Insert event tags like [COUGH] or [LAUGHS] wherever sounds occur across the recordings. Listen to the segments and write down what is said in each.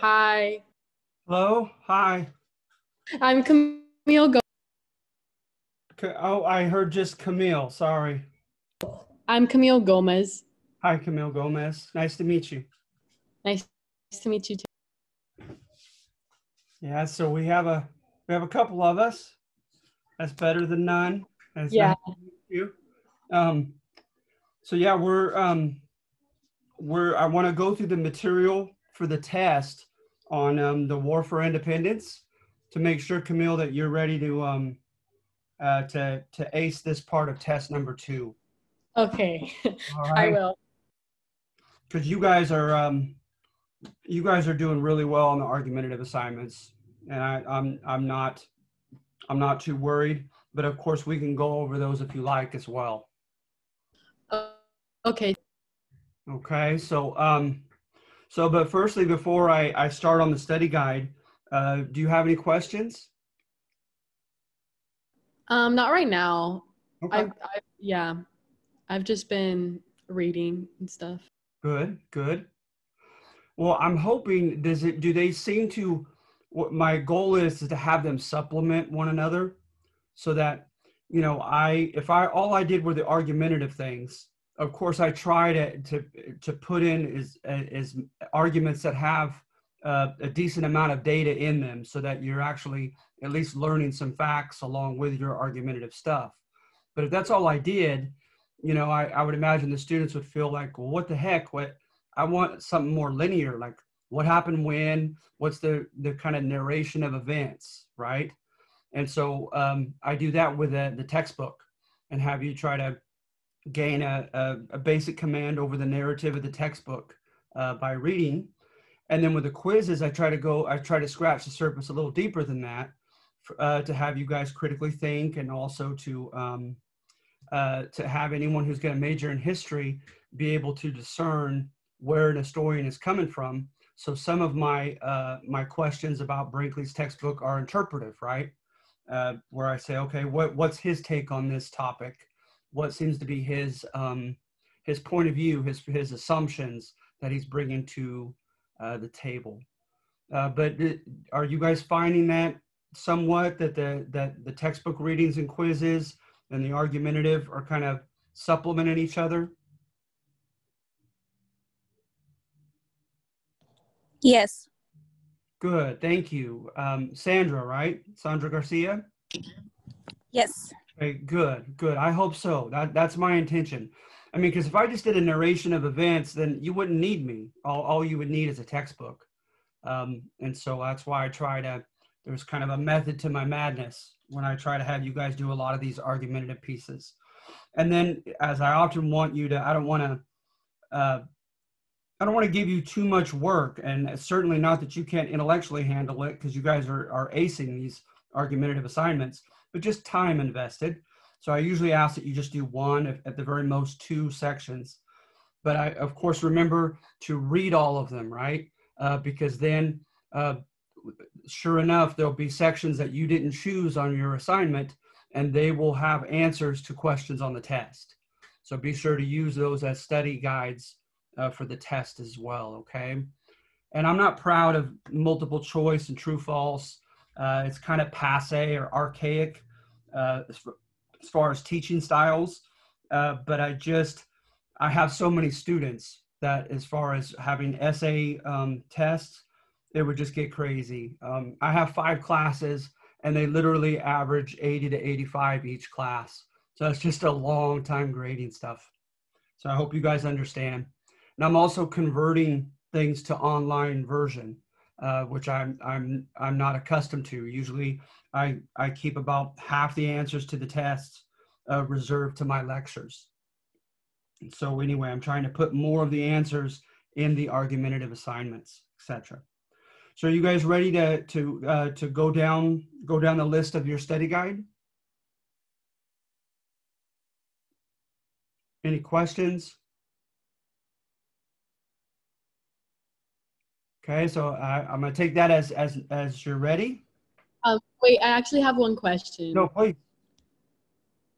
Hi. Hello. Hi. I'm Camille Go- Oh, I heard just Camille. Sorry. I'm Camille Gomez. Hi, Camille Gomez. Nice to meet you. Nice to meet you too. Yeah. So we have a we have a couple of us. That's better than none. That's Yeah. nice You. Um. So yeah, we're um. We're I want to go through the material for the test on um, the War for Independence to make sure, Camille, that you're ready to um uh, to to ace this part of test number two. Okay, All [LAUGHS] I will. because you guys are um, you guys are doing really well on the argumentative assignments, and I, I'm I'm not I'm not too worried. But of course, we can go over those if you like as well. Uh, okay, Okay, so um, so but firstly, before I I start on the study guide, uh, do you have any questions? um, not right now. Okay. I've, I've yeah, I've just been reading and stuff. Good, good. Well, I'm hoping does it do they seem to what my goal is is to have them supplement one another so that you know I if I all I did were the argumentative things, of course I try to to to put in is is arguments that have uh, a decent amount of data in them so that you're actually at least learning some facts along with your argumentative stuff. But if that's all I did, you know, I, I would imagine the students would feel like, well, what the heck? What I want something more linear, like what happened when, what's the the kind of narration of events, right? And so um, I do that with the, the textbook and have you try to gain a, a, a basic command over the narrative of the textbook uh, by reading. And then with the quizzes, I try to go, I try to scratch the surface a little deeper than that uh, to have you guys critically think and also to um, uh, to have anyone who's going to major in history be able to discern where an historian is coming from. So some of my uh, my questions about Brinkley's textbook are interpretive, right? Uh, where I say, okay, what what's his take on this topic? What seems to be his um, his point of view, his his assumptions that he's bringing to uh, the table. Uh, but uh, are you guys finding that somewhat that the that the textbook readings and quizzes and the argumentative are kind of supplementing each other? Yes. Good, thank you. Um, Sandra, right? Sandra Garcia? Yes. Okay, good, good. I hope so. That, that's my intention. I mean, because if I just did a narration of events, then you wouldn't need me. All, all you would need is a textbook. Um, and so that's why I try to, there's kind of a method to my madness when I try to have you guys do a lot of these argumentative pieces. And then, as I often want you to, I don't want to, uh, I don't want to give you too much work, and certainly not that you can't intellectually handle it because you guys are, are acing these argumentative assignments, but just time invested. So I usually ask that you just do one, at, the very most two sections. But I, of course, remember to read all of them, right? Uh, because then, uh, sure enough, there'll be sections that you didn't choose on your assignment, and they will have answers to questions on the test. So be sure to use those as study guides uh, for the test as well, okay? And I'm not proud of multiple choice and true false. Uh, it's kind of passe or archaic uh, as, as far as teaching styles. Uh, but I just, I have so many students that as far as having essay um, tests, it would just get crazy. Um, I have five classes and they literally average 80 to 85 each class. So it's just a long time grading stuff. So I hope you guys understand. And I'm also converting things to online version, uh, which I'm I'm I'm not accustomed to. Usually, I I keep about half the answers to the tests uh, reserved to my lectures. And so anyway, I'm trying to put more of the answers in the argumentative assignments, etc. So are you guys ready to to uh, to go down go down the list of your study guide? Any questions? Okay, so I, I'm gonna take that as as as you're ready. Um, wait, I actually have one question. No, please.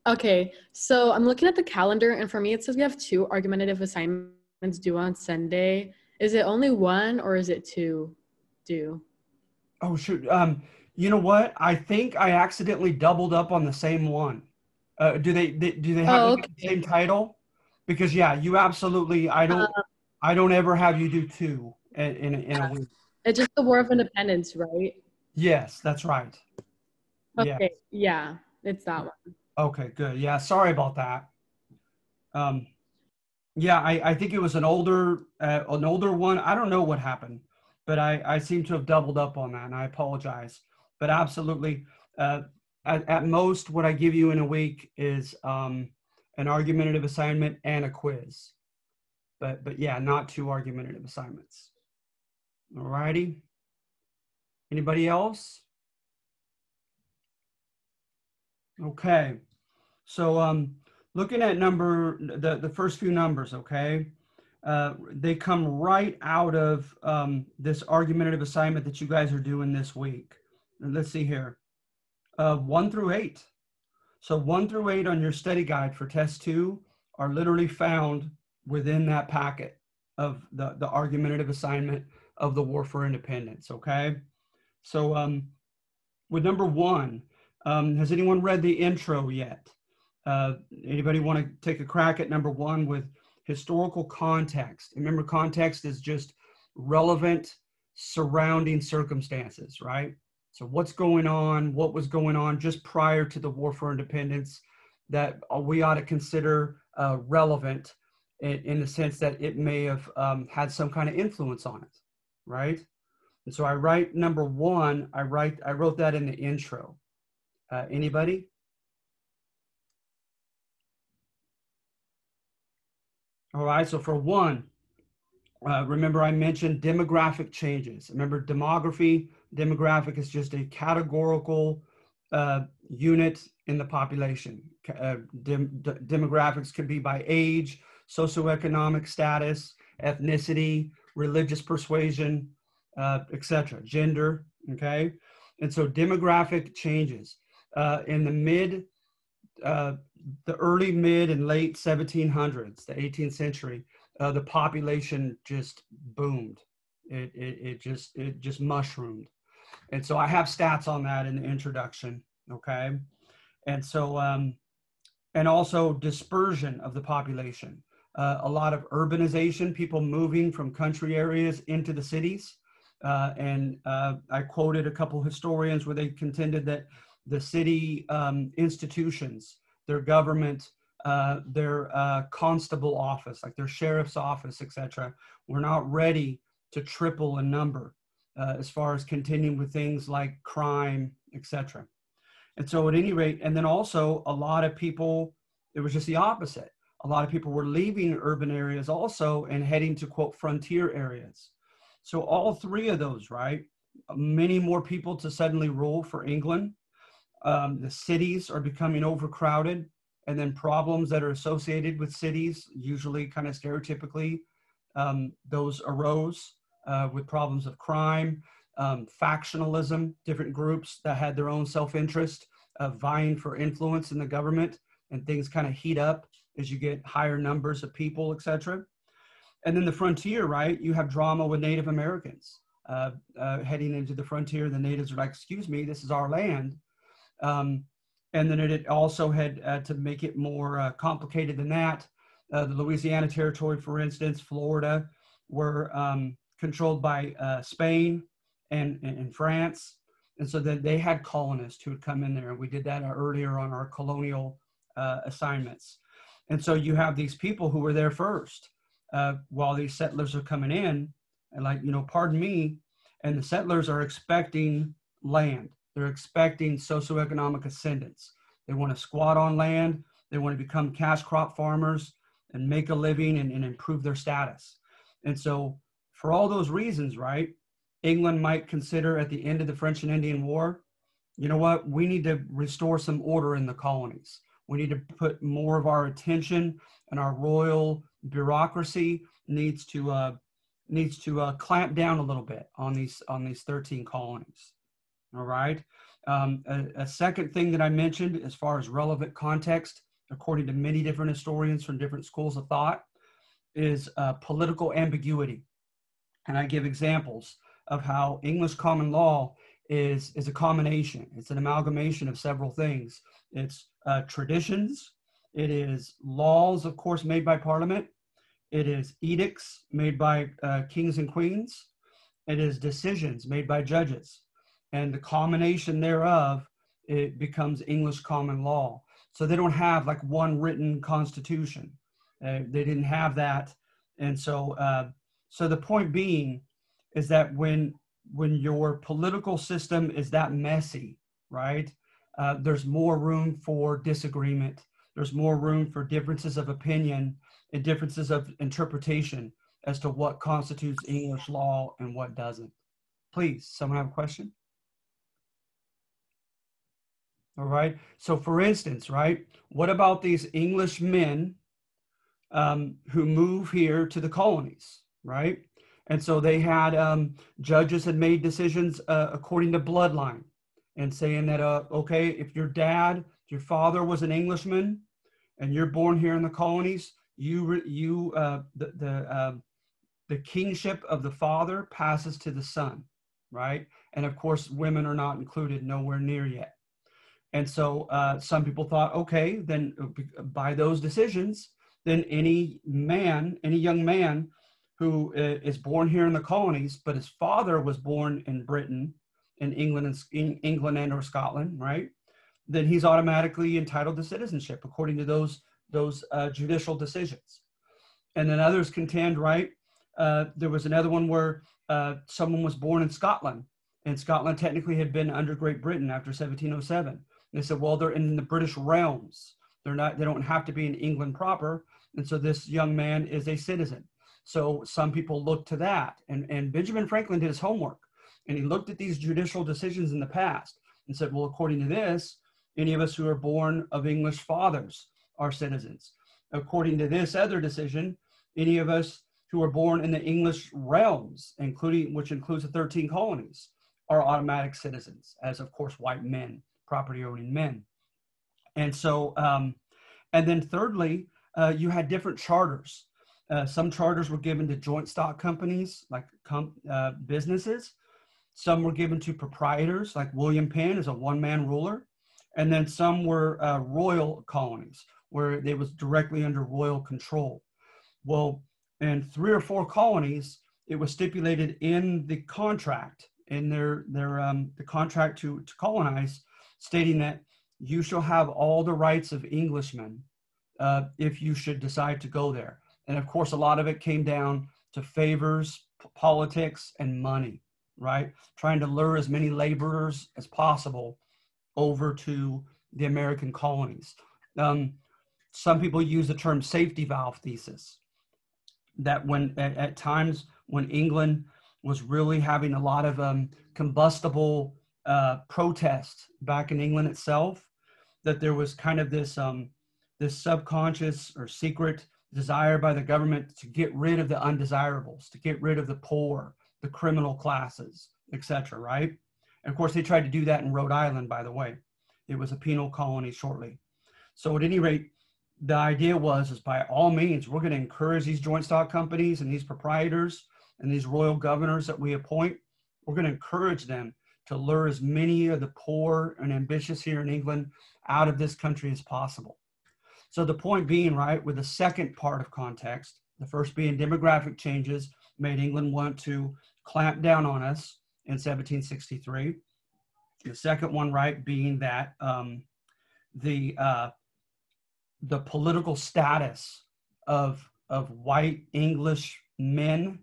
Okay, so I'm looking at the calendar, and for me, it says we have two argumentative assignments due on Sunday. Is it only one or is it two due? Oh shoot. Um, you know what? I think I accidentally doubled up on the same one. Uh, do they, they do they have Oh, the same title? Because yeah, you absolutely. I don't. I don't ever have you do two in in, in a week. It's just the War of Independence, right? Yes, that's right. Yeah. Okay, yeah, it's that one. Okay, good. Yeah, sorry about that. Um, yeah, I, I think it was an older uh, an older one. I don't know what happened, but I, I seem to have doubled up on that, and I apologize. But absolutely, uh, at, at most, what I give you in a week is um, an argumentative assignment and a quiz. But but yeah, not two argumentative assignments. All righty. Anybody else? Okay. So um, looking at number, the, the first few numbers, okay, uh, they come right out of um, this argumentative assignment that you guys are doing this week. Let's see here, uh, one through eight. So one through eight on your study guide for test two are literally found within that packet of the, the argumentative assignment of the War for Independence, okay? So um, with number one, um, has anyone read the intro yet? Uh, anybody want to take a crack at number one with historical context? Remember, context is just relevant surrounding circumstances, right? So, what's going on? What was going on just prior to the War for Independence that we ought to consider uh, relevant in, in the sense that it may have um, had some kind of influence on it, right? And so I write number one. I write. I wrote that in the intro. Uh, anybody? All right, so for one, uh, remember I mentioned demographic changes. Remember demography, demographic is just a categorical uh, unit in the population. Uh, dem- demographics could be by age, socioeconomic status, ethnicity, religious persuasion, uh, etc., gender, okay? And so demographic changes uh, in the mid, uh, the early, mid, and late 1700s, the 18th century, uh, the population just boomed. It, it, it just it just mushroomed, and so I have stats on that in the introduction. Okay, and so um, and also dispersion of the population. Uh, a lot of urbanization, people moving from country areas into the cities. Uh, and uh, I quoted a couple historians where they contended that the city um, institutions, their government, uh, their uh, constable office, like their sheriff's office, etc., were not ready to triple in number as far as continuing with things like crime, etc. And so, at any rate, and then also a lot of people, it was just the opposite. A lot of people were leaving urban areas also and heading to quote frontier areas. So all three of those, right? Many more people to suddenly rule for England. Um, the cities are becoming overcrowded, and then problems that are associated with cities, usually kind of stereotypically, um, those arose uh, with problems of crime, um, factionalism, different groups that had their own self-interest, uh, vying for influence in the government, and things kind of heat up as you get higher numbers of people, etc. And then the frontier, right? You have drama with Native Americans uh, uh, heading into the frontier. The natives are like, "Excuse me, this is our land." Um, and then it also had uh, to make it more uh, complicated than that. Uh, the Louisiana Territory, for instance, Florida, were um, controlled by uh, Spain and, and France, and so then they had colonists who would come in there. And we did that earlier on our colonial uh, assignments. And so you have these people who were there first uh, while these settlers are coming in, and like, you know, pardon me, and the settlers are expecting land. They're expecting socioeconomic ascendance. They want to squat on land. They want to become cash crop farmers and make a living and, and improve their status. And so, for all those reasons, right, England might consider at the end of the French and Indian War, you know what, we need to restore some order in the colonies. We need to put more of our attention and our royal bureaucracy needs to uh, needs to uh, clamp down a little bit on these on these 13 colonies. All right. Um, a, a, second thing that I mentioned, as far as relevant context, according to many different historians from different schools of thought, is uh, political ambiguity. And I give examples of how English common law is, is a combination. It's an amalgamation of several things. It's uh, traditions. It is laws, of course, made by Parliament. It is edicts made by uh, kings and queens. It is decisions made by judges. And the combination thereof, it becomes English common law. So they don't have like one written constitution. Uh, they didn't have that. And so, uh, so the point being is that when when your political system is that messy, right? Uh, there's more room for disagreement. There's more room for differences of opinion and differences of interpretation as to what constitutes English law and what doesn't. Please, someone have a question? All right. So, for instance, right, what about these English men um, who move here to the colonies, right? And so they had um, judges had made decisions uh, according to bloodline and saying that, uh, okay, if your dad, your father was an Englishman and you're born here in the colonies, you, you, uh, the, the, uh, the kingship of the father passes to the son, right? And of course, women are not included nowhere near yet. And so uh, some people thought, okay, then uh, by those decisions, then any man, any young man who uh, born here in the colonies, but his father was born in Britain, in England and in England and or Scotland, right? Then he's automatically entitled to citizenship according to those those uh, judicial decisions. And then others contend, right? Uh, there was another one where uh, someone was born in Scotland, and Scotland technically had been under Great Britain after 1707. And they said, well, they're in the British realms. They're not. They don't have to be in England proper. And so this young man is a citizen. So some people look to that. And, and Benjamin Franklin did his homework and he looked at these judicial decisions in the past and said, well, according to this, any of us who are born of English fathers are citizens. According to this other decision, any of us who are born in the English realms, including which includes the 13 colonies, are automatic citizens, as of course white men, property owning men. And so, um, and then thirdly, uh, you had different charters. Uh, some charters were given to joint stock companies, like com- uh, businesses. Some were given to proprietors, like William Penn is a one-man ruler. And then some were uh, royal colonies, where they was directly under royal control. Well, in three or four colonies, it was stipulated in the contract, in their their um, the contract to to colonize, stating that you shall have all the rights of Englishmen uh, if you should decide to go there. And of course, a lot of it came down to favors, politics, and money, right? Trying to lure as many laborers as possible over to the American colonies. Um, some people use the term safety valve thesis, that when at, at times when England was really having a lot of um, combustible uh, protest back in England itself, that there was kind of this um, this subconscious or secret desire by the government to get rid of the undesirables, to get rid of the poor, the criminal classes, etc. Right? And of course, they tried to do that in Rhode Island. By the way, it was a penal colony shortly. So at any rate, the idea was is by all means we're going to encourage these joint stock companies and these proprietors and these royal governors that we appoint we're going to encourage them to lure as many of the poor and ambitious here in england out of this country as possible so the point being, right, with the second part of context, the first being demographic changes made England want to clamp down on us in 1763. The second one, right, being that um, the uh, the political status of of white English men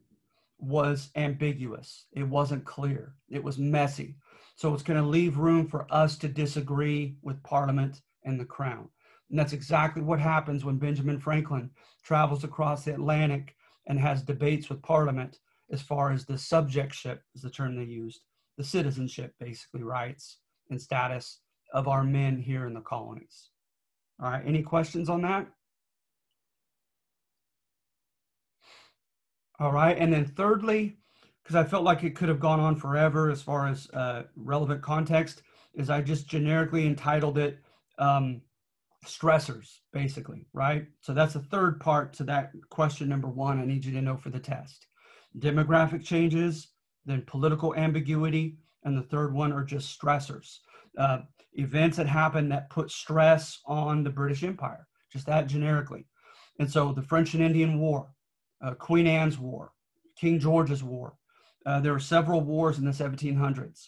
was ambiguous. It wasn't clear. It was messy. So it's going to leave room for us to disagree with Parliament and the Crown. And that's exactly what happens when Benjamin Franklin travels across the Atlantic and has debates with Parliament as far as the subjectship, is the term they used, the citizenship, basically, rights and status of our men here in the colonies. All right, any questions on that? All right, and then thirdly, because I felt like it could have gone on forever as far as uh, relevant context, is I just generically entitled it um, stressors, basically, right? So that's the third part to that question number one I need you to know for the test. Demographic changes, then political ambiguity, and the third one are just stressors. Uh, events that happen that put stress on the British Empire, just that generically. And so the French and Indian War, uh, Queen Anne's War, King George's War. Uh, there were several wars in the 1700s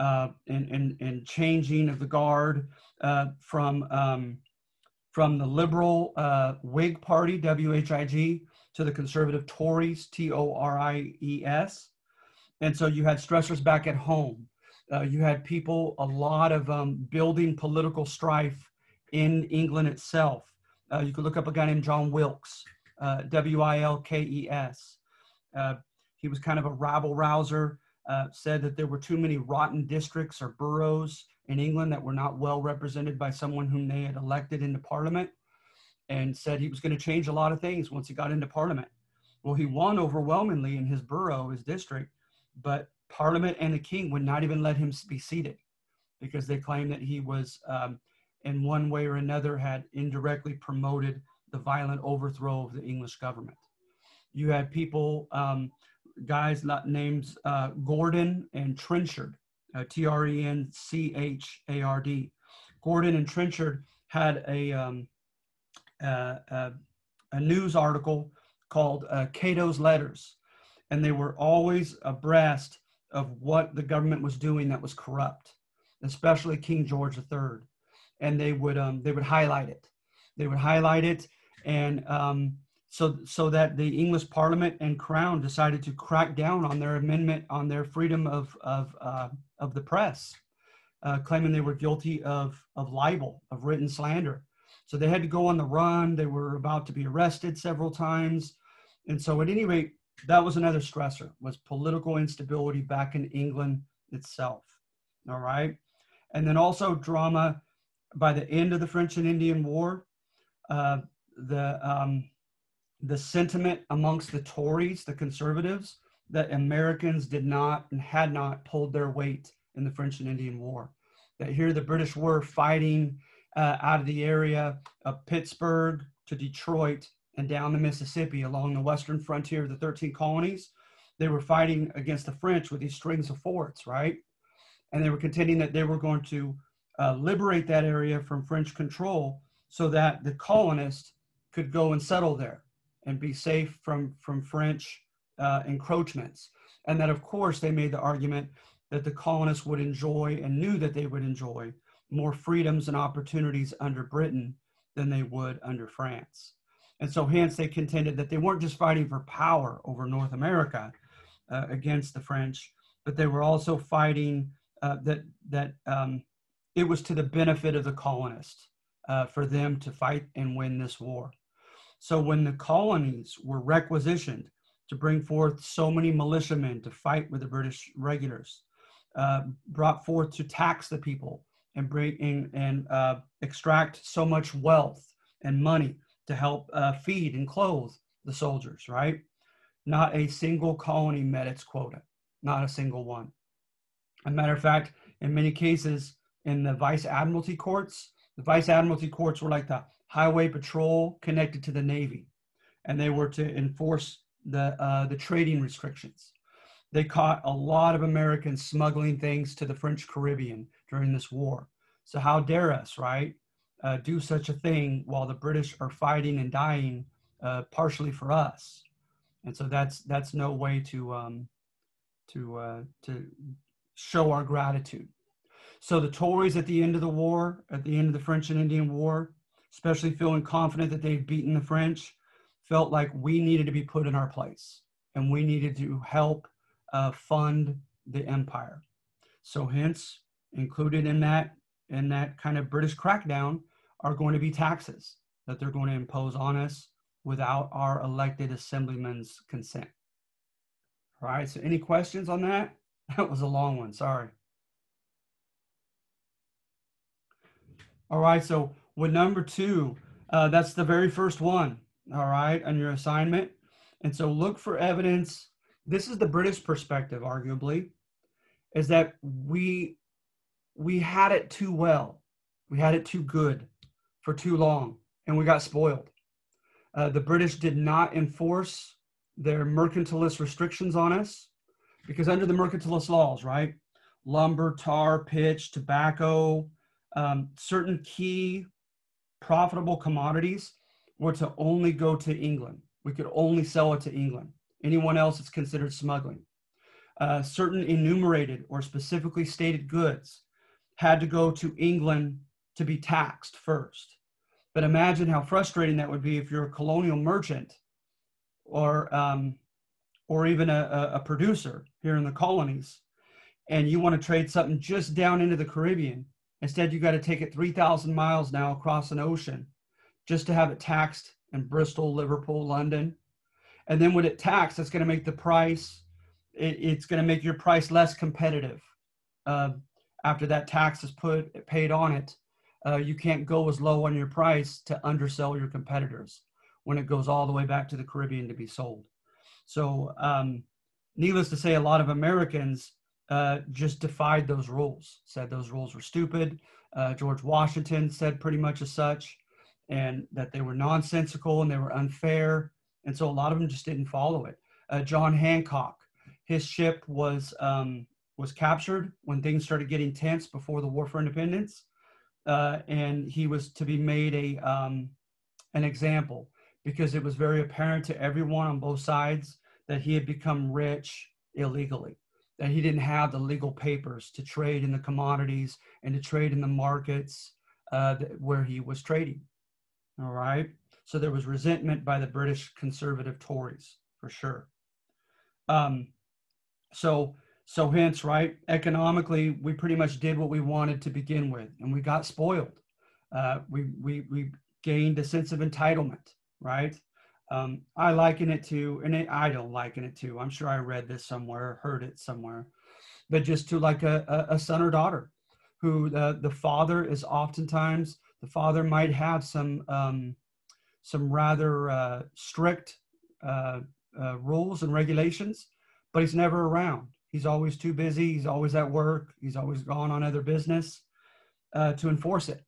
uh, and, and, and changing of the guard uh, from, um, from the liberal uh, Whig Party, WHIG, to the conservative Tories, T O R I E S. And so you had stressors back at home. Uh, you had people, a lot of um, building political strife in England itself. Uh, you could look up a guy named John Wilkes, uh, W I L K E S. Uh, he was kind of a rabble rouser, uh, said that there were too many rotten districts or boroughs in England that were not well represented by someone whom they had elected into parliament, and said he was going to change a lot of things once he got into parliament. Well, he won overwhelmingly in his borough, his district, but Parliament and the king would not even let him be seated because they claimed that he was, um, in one way or another, had indirectly promoted the violent overthrow of the English government. You had people, um, guys named uh, Gordon and Trenchard, uh, T R E N C H A R D. Gordon and Trenchard had a, um, uh, a news article called uh, Cato's Letters, and they were always abreast of what the government was doing that was corrupt, especially King George III, and they would um, they would highlight it. They would highlight it, and um, so so that the English Parliament and Crown decided to crack down on their amendment on their freedom of of uh, of the press, uh, claiming they were guilty of of libel, of written slander. So they had to go on the run. They were about to be arrested several times, and so at any rate, that was another stressor was political instability back in england itself. All right? And then also drama by the end of the french and indian war uh, the um, the sentiment amongst the tories the conservatives that americans did not and had not pulled their weight in the french and indian war. That here the british were fighting uh, out of the area of pittsburgh to detroit and down the Mississippi along the western frontier of the 13 colonies. They were fighting against the French with these strings of forts, right? And they were contending that they were going to uh, liberate that area from French control so that the colonists could go and settle there and be safe from, from French uh, encroachments. And that, of course, they made the argument that the colonists would enjoy and knew that they would enjoy more freedoms and opportunities under Britain than they would under France. And so, hence, they contended that they weren't just fighting for power over North America uh, against the French, but they were also fighting uh, that that um, it was to the benefit of the colonists uh, for them to fight and win this war. So, when the colonies were requisitioned to bring forth so many militiamen to fight with the British regulars, uh, brought forth to tax the people and bring in, and uh, extract so much wealth and money to help uh, feed and clothe the soldiers, right? Not a single colony met its quota, not a single one. A matter of fact, in many cases, in the vice admiralty courts, the vice admiralty courts were like the highway patrol connected to the navy, and they were to enforce the uh, the trading restrictions. They caught a lot of Americans smuggling things to the French Caribbean during this war. So how dare us, right? uh, do such a thing while the British are fighting and dying uh, partially for us. And so that's that's no way to um, to uh, to show our gratitude. So the Tories at the end of the war, at the end of the French and Indian War, especially feeling confident that they'd beaten the French, felt like we needed to be put in our place and we needed to help uh, fund the empire. So hence, included in that in that kind of British crackdown are going to be taxes that they're going to impose on us without our elected assemblyman's consent. All right, so any questions on that? [LAUGHS] That was a long one, sorry. All right, so with number two, uh, that's the very first one, all right, on your assignment. And so look for evidence. This is the British perspective, arguably, is that we we had it too well. We had it too good for too long and we got spoiled. Uh, the British did not enforce their mercantilist restrictions on us, because under the mercantilist laws, right, lumber, tar, pitch, tobacco, um, certain key profitable commodities were to only go to England. We could only sell it to England. Anyone else, it's considered smuggling. Uh, certain enumerated or specifically stated goods had to go to England to be taxed first. But imagine how frustrating that would be if you're a colonial merchant or, um, or even a, a producer here in the colonies and you want to trade something just down into the Caribbean. Instead, you got to take it 3,000 miles now across an ocean just to have it taxed in Bristol, Liverpool, London. And then when it taxed, it's going to make the price, it, it's going to make your price less competitive. Uh, after that tax is put paid on it, uh, you can't go as low on your price to undersell your competitors when it goes all the way back to the Caribbean to be sold. So, um, needless to say, a lot of Americans uh, just defied those rules, said those rules were stupid. Uh, George Washington said pretty much as such, and that they were nonsensical and they were unfair. And so a lot of them just didn't follow it. Uh, John Hancock, his ship was um, was captured when things started getting tense before the War for Independence, uh, and he was to be made a um, an example because it was very apparent to everyone on both sides that he had become rich illegally that he didn't have the legal papers to trade in the commodities and to trade in the markets uh, where he was trading. All right. So there was resentment by the British conservative Tories for sure. Um, so so hence, right, economically, we pretty much did what we wanted to begin with, and we got spoiled. Uh, we we we gained a sense of entitlement, right? Um, I liken it to, and it, I don't liken it to. I'm sure I read this somewhere, heard it somewhere, but just to like a, a, a son or daughter, who the the father is oftentimes the father might have some um, some rather uh, strict uh, uh, rules and regulations, but he's never around. He's always too busy. He's always at work. He's always gone on other business uh, to enforce it,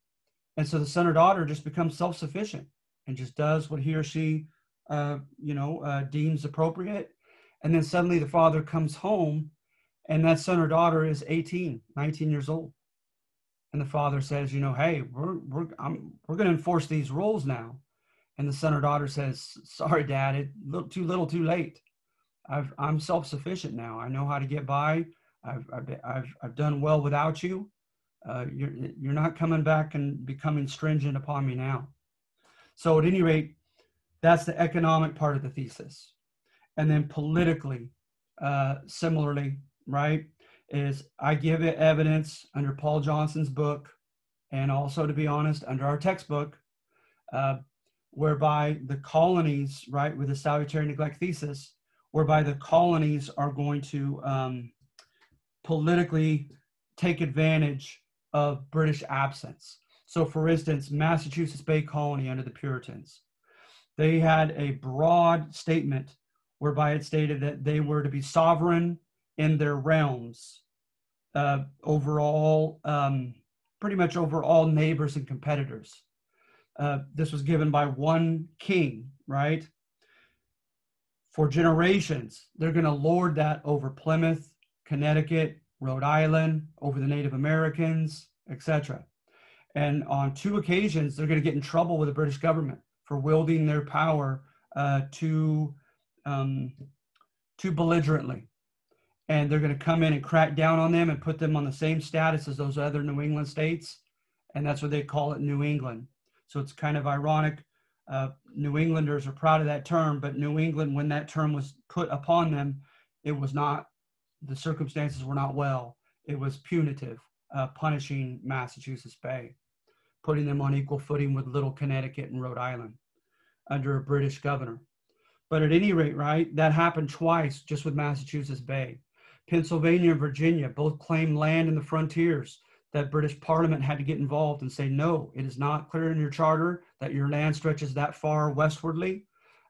and so the son or daughter just becomes self sufficient and just does what he or she uh, you know, uh, deems appropriate. And then suddenly the father comes home and that son or daughter is 18, 19 years old. And the father says, you know, hey, we're, we're, I'm, we're going to enforce these rules now. And the son or daughter says, sorry, dad, it too little, too late. I've, I'm self-sufficient now. I know how to get by. I've, I've, I've, I've done well without you. Uh, you're, you're not coming back and becoming stringent upon me now. So at any rate, that's the economic part of the thesis. And then politically, uh, similarly, right, is I give evidence under Paul Johnson's book, and also, to be honest, under our textbook, uh, whereby the colonies, right, with the salutary neglect thesis, whereby the colonies are going to um, politically take advantage of British absence. So, for instance, Massachusetts Bay Colony under the Puritans, they had a broad statement whereby it stated that they were to be sovereign in their realms uh, over all, um, pretty much over all neighbors and competitors. Uh, this was given by one king, right? For generations, they're going to lord that over Plymouth, Connecticut, Rhode Island, over the Native Americans, etc. And on two occasions, they're going to get in trouble with the British government for wielding their power uh, too, um, too belligerently. And they're going to come in and crack down on them and put them on the same status as those other New England states. And that's what they call it New England. So it's kind of ironic. Uh, New Englanders are proud of that term, but New England, when that term was put upon them, it was not, the circumstances were not well. It was punitive, uh, punishing Massachusetts Bay putting them on equal footing with Little Connecticut and Rhode Island under a British governor. But at any rate, right, that happened twice just with Massachusetts Bay. Pennsylvania and Virginia both claimed land in the frontiers that British Parliament had to get involved and say, no, it is not clear in your charter that your land stretches that far westwardly,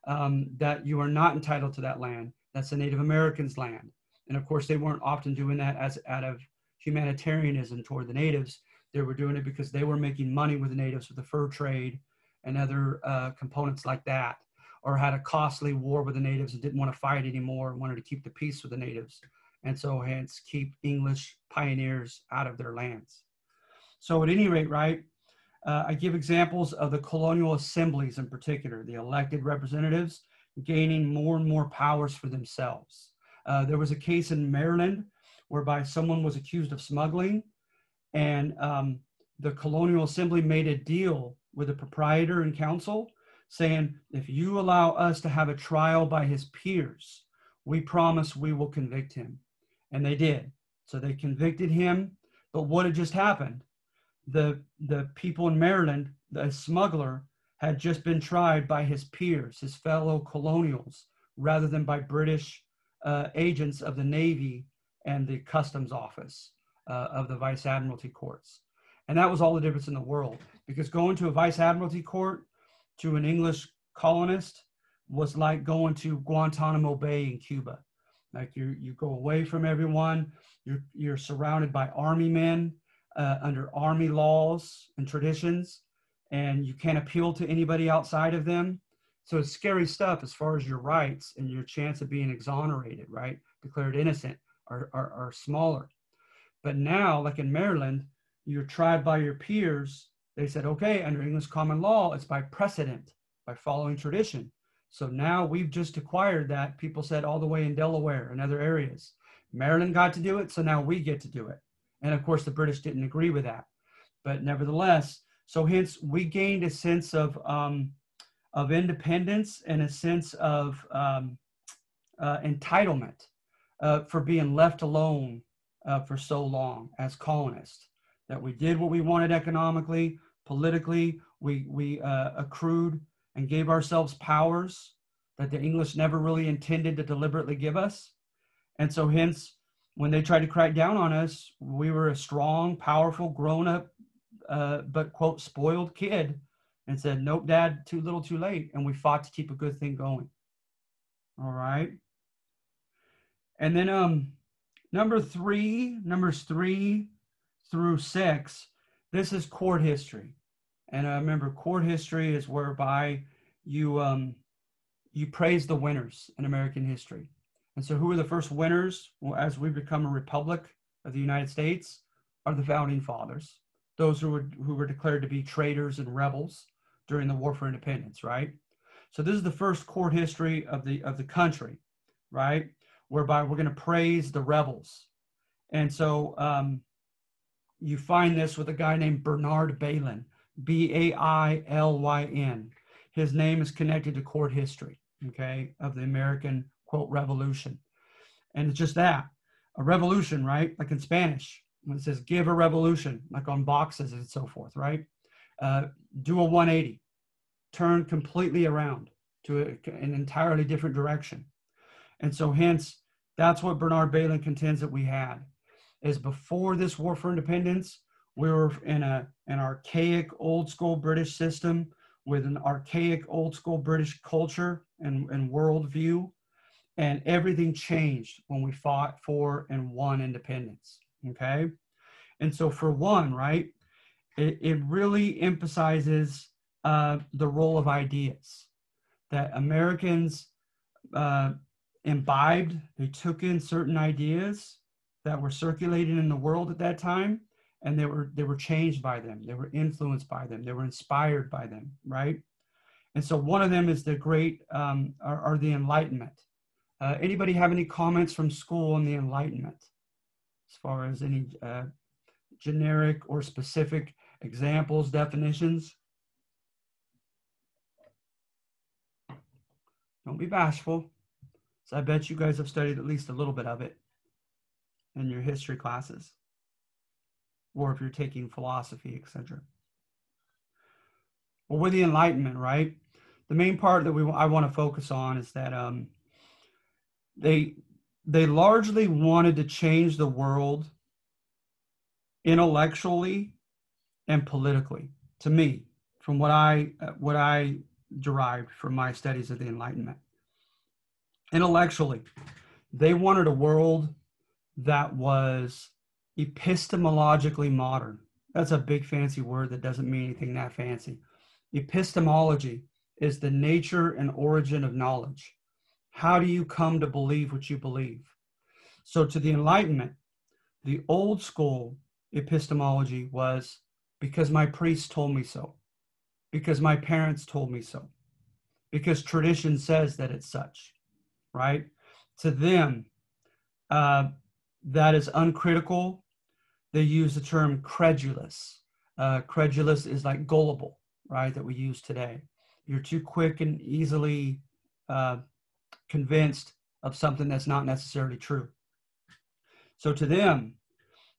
um, that you are not entitled to that land. That's the Native Americans' land. And of course, they weren't often doing that as out of humanitarianism toward the natives. They were doing it because they were making money with the natives with the fur trade and other uh, components like that. or had a costly war with the natives and didn't want to fight anymore wanted to keep the peace with the natives. And so, hence, keep English pioneers out of their lands. So, at any rate, right, uh, I give examples of the colonial assemblies in particular, the elected representatives gaining more and more powers for themselves. Uh, there was a case in Maryland whereby someone was accused of smuggling, and um, the colonial assembly made a deal with the proprietor and council saying, if you allow us to have a trial by his peers, we promise we will convict him. And they did. So they convicted him. But what had just happened? The, the people in Maryland, the smuggler, had just been tried by his peers, his fellow colonials, rather than by British uh, agents of the Navy and the Customs Office uh, of the Vice Admiralty courts. And that was all the difference in the world because going to a Vice Admiralty court to an English colonist was like going to Guantanamo Bay in Cuba. Like you, you go away from everyone. You're, you're surrounded by army men uh, under army laws and traditions, and you can't appeal to anybody outside of them. So it's scary stuff as far as your rights and your chance of being exonerated, right? Declared innocent are, are, are smaller. But now, like in Maryland, you're tried by your peers they said, okay, under English common law, it's by precedent, by following tradition. So now we've just acquired that. People said all the way in Delaware and other areas. Maryland got to do it, so now we get to do it. And of course, the British didn't agree with that. But nevertheless, so hence we gained a sense of, um, of independence and a sense of um, uh, entitlement uh, for being left alone uh, for so long as colonists. That we did what we wanted economically, politically. We, we uh, accrued and gave ourselves powers that the English never really intended to deliberately give us. And so, hence, when they tried to crack down on us, we were a strong, powerful, grown up, uh, but quote, spoiled kid and said, Nope, dad, too little, too late. And we fought to keep a good thing going. All right. And then, um, number three, numbers three through six this is court history. And I remember court history is whereby you um, you praise the winners in American history. And so, who are the first winners well, as we become a republic of the United States? Are the founding fathers, those who were who were declared to be traitors and rebels during the War for Independence, right? So this is the first court history of the of the country, right? Whereby we're going to praise the rebels, and so um, you find this with a guy named Bernard Bailyn, B A I L Y N. His name is connected to court history, okay, of the American quote revolution. And it's just that a revolution, right? Like in Spanish, when it says give a revolution, like on boxes and so forth, right? Uh, do a 180, turn completely around to a, an entirely different direction. And so, hence, that's what Bernard Bailyn contends that we had is before this war for independence, we were in a an archaic old school British system with an archaic old school British culture and, and worldview. And everything changed when we fought for and won independence. Okay. And so, for one, right, it, it really emphasizes uh, the role of ideas that Americans uh, imbibed, they took in certain ideas that were circulating in the world at that time and they were they were changed by them. They were influenced by them. They were inspired by them right? And so one of them is the great um, are, the enlightenment. Uh, anybody have any comments from school on the enlightenment? As far as any uh, generic or specific examples definitions? Don't be bashful so i bet you guys have studied at least a little bit of it in your history classes or if you're taking philosophy, etc. Well, with the Enlightenment, right? The main part that we I want to focus on is that um, they they largely wanted to change the world intellectually and politically. To me, from what I what I derived from my studies of the Enlightenment, intellectually, they wanted a world that was epistemologically modern. That's a big fancy word that doesn't mean anything that fancy. Epistemology is the nature and origin of knowledge. How do you come to believe what you believe? So, to the Enlightenment, the old school epistemology was because my priest told me so, because my parents told me so, because tradition says that it's such, right? To them, uh, that is uncritical. They use the term credulous. Uh, credulous is like gullible, right? That we use today. You're too quick and easily uh, convinced of something that's not necessarily true. So to them,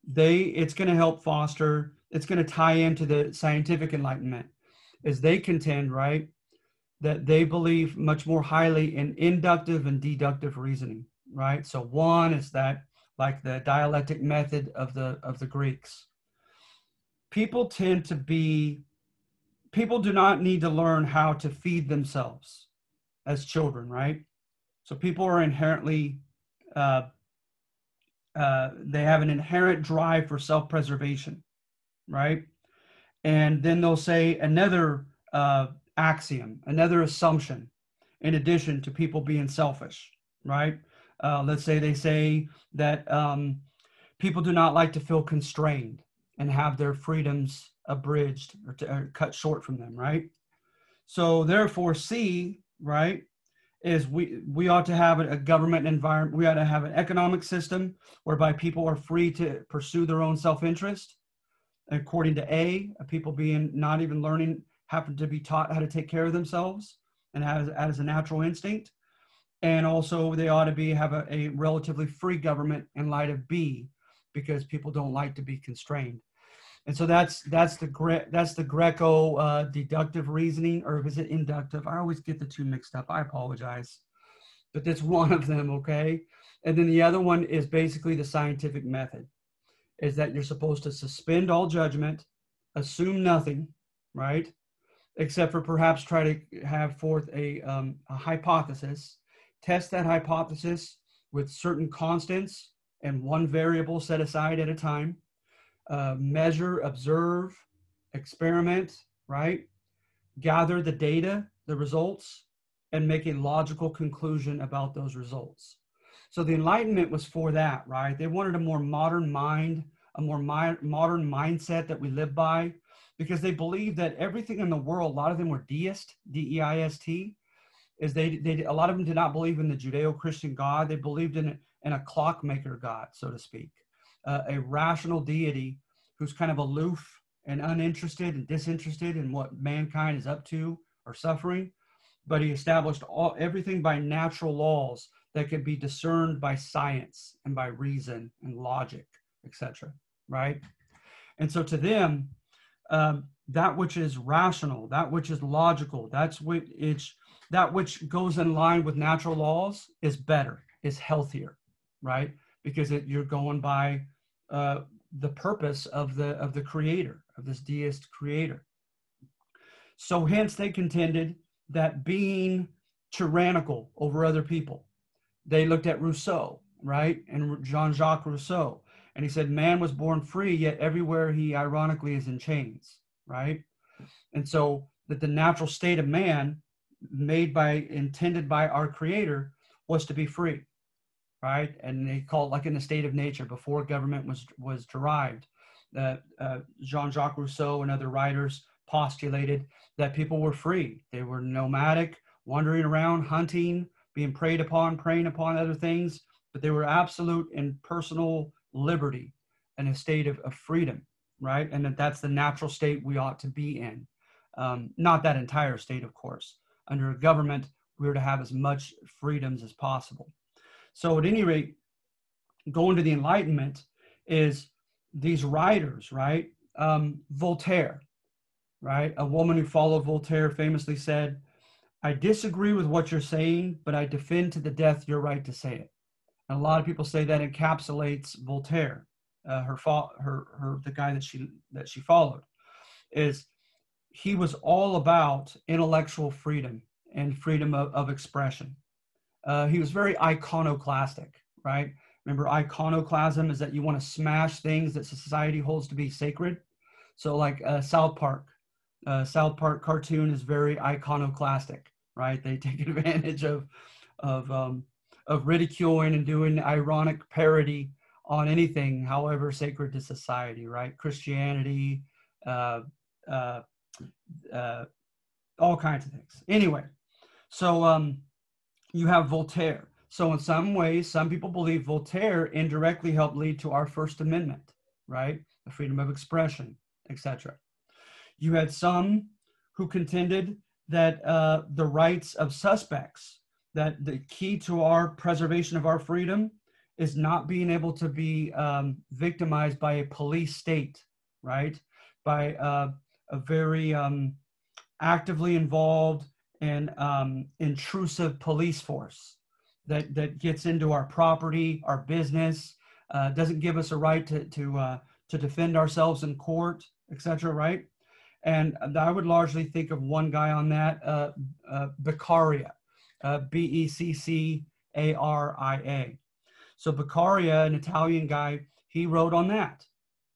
they it's going to help foster. It's going to tie into the scientific enlightenment, as they contend, right, that they believe much more highly in inductive and deductive reasoning, right? So one is that like the dialectic method of the of the Greeks. People tend to be people do not need to learn how to feed themselves as children, right? So people are inherently, uh, uh, they have an inherent drive for self preservation, right? And then they'll say another uh, axiom, another assumption, in addition to people being selfish, right? Uh, let's say they say that um, people do not like to feel constrained and have their freedoms abridged or, to, or cut short from them, right? So therefore, C, right, is we we ought to have a government environment. We ought to have an economic system whereby people are free to pursue their own self-interest. According to A, people being not even learning, happen to be taught how to take care of themselves and as, as a natural instinct. And also, they ought to be have a, a relatively free government in light of B, because people don't like to be constrained and so that's that's the Gre- that's the Greco uh, deductive reasoning, or is it inductive? I always get the two mixed up. I apologize, but that's [LAUGHS] one of them. Okay, and then the other one is basically the scientific method, is that you're supposed to suspend all judgment, assume nothing, right, except for perhaps try to have forth a, um, a hypothesis, test that hypothesis with certain constants and one variable set aside at a time uh, measure, observe, experiment, right? Gather the data, the results, and make a logical conclusion about those results. So the Enlightenment was for that, right? They wanted a more modern mind, a more mi- modern mindset that we live by, because they believed that everything in the world, a lot of them were deist, D-E-I-S-T, is they, they a lot of them did not believe in the Judeo-Christian God. They believed in, in a clockmaker God, so to speak uh, a rational deity who's kind of aloof and uninterested and disinterested in what mankind is up to or suffering but he established all everything by natural laws that could be discerned by science and by reason and logic etc right and so to them um, that which is rational that which is logical that's what it's that which goes in line with natural laws is better is healthier right? Because it, you're going by uh, the purpose of the of the creator of this deist creator. So hence they contended that being tyrannical over other people. They looked at rousseau right and jean-jacques rousseau and he said man was born free yet everywhere he ironically is in chains right? And so that the natural state of man made by intended by our creator was to be free right? And they call it like in the state of nature before government was was derived. Uh, uh, Jean-Jacques Rousseau and other writers postulated that people were free. They were nomadic, wandering around, hunting, being preyed upon, preying upon other things, but they were absolute and personal liberty and a state of, of freedom, right? And that that's the natural state we ought to be in. Um, not that entire state, of course. Under a government, we are to have as much freedoms as possible. So at any rate, going to the Enlightenment is these writers, right? Um, Voltaire, right? A woman who followed Voltaire famously said, I disagree with what you're saying, but I defend to the death your right to say it. And a lot of people say that encapsulates Voltaire, uh, her, her, her, the guy that she that she followed, is he was all about intellectual freedom and freedom of, of expression. Uh, he was very iconoclastic, right? Remember, iconoclasm is that you want to smash things that society holds to be sacred. So, like uh, South Park, uh, South Park cartoon is very iconoclastic, right? They [LAUGHS] take advantage of of um, of ridiculing and doing ironic parody on anything, however sacred to society, right? Christianity, uh, uh, all kinds of things. Anyway, so um, you have Voltaire. So in some ways, some people believe Voltaire indirectly helped lead to our First Amendment, right? The freedom of expression, etc. You had some who contended that uh, the rights of suspects, that the key to our preservation of our freedom is not being able to be um, victimized by a police state, right? By uh, very um, actively involved and um, intrusive police force that, that gets into our property, our business, uh, doesn't give us a right to, to, uh, to defend ourselves in court, etc. right? And I would largely think of one guy on that, uh, uh, Beccaria, uh, B E C C A R I A. So Beccaria, an Italian guy, he wrote on that.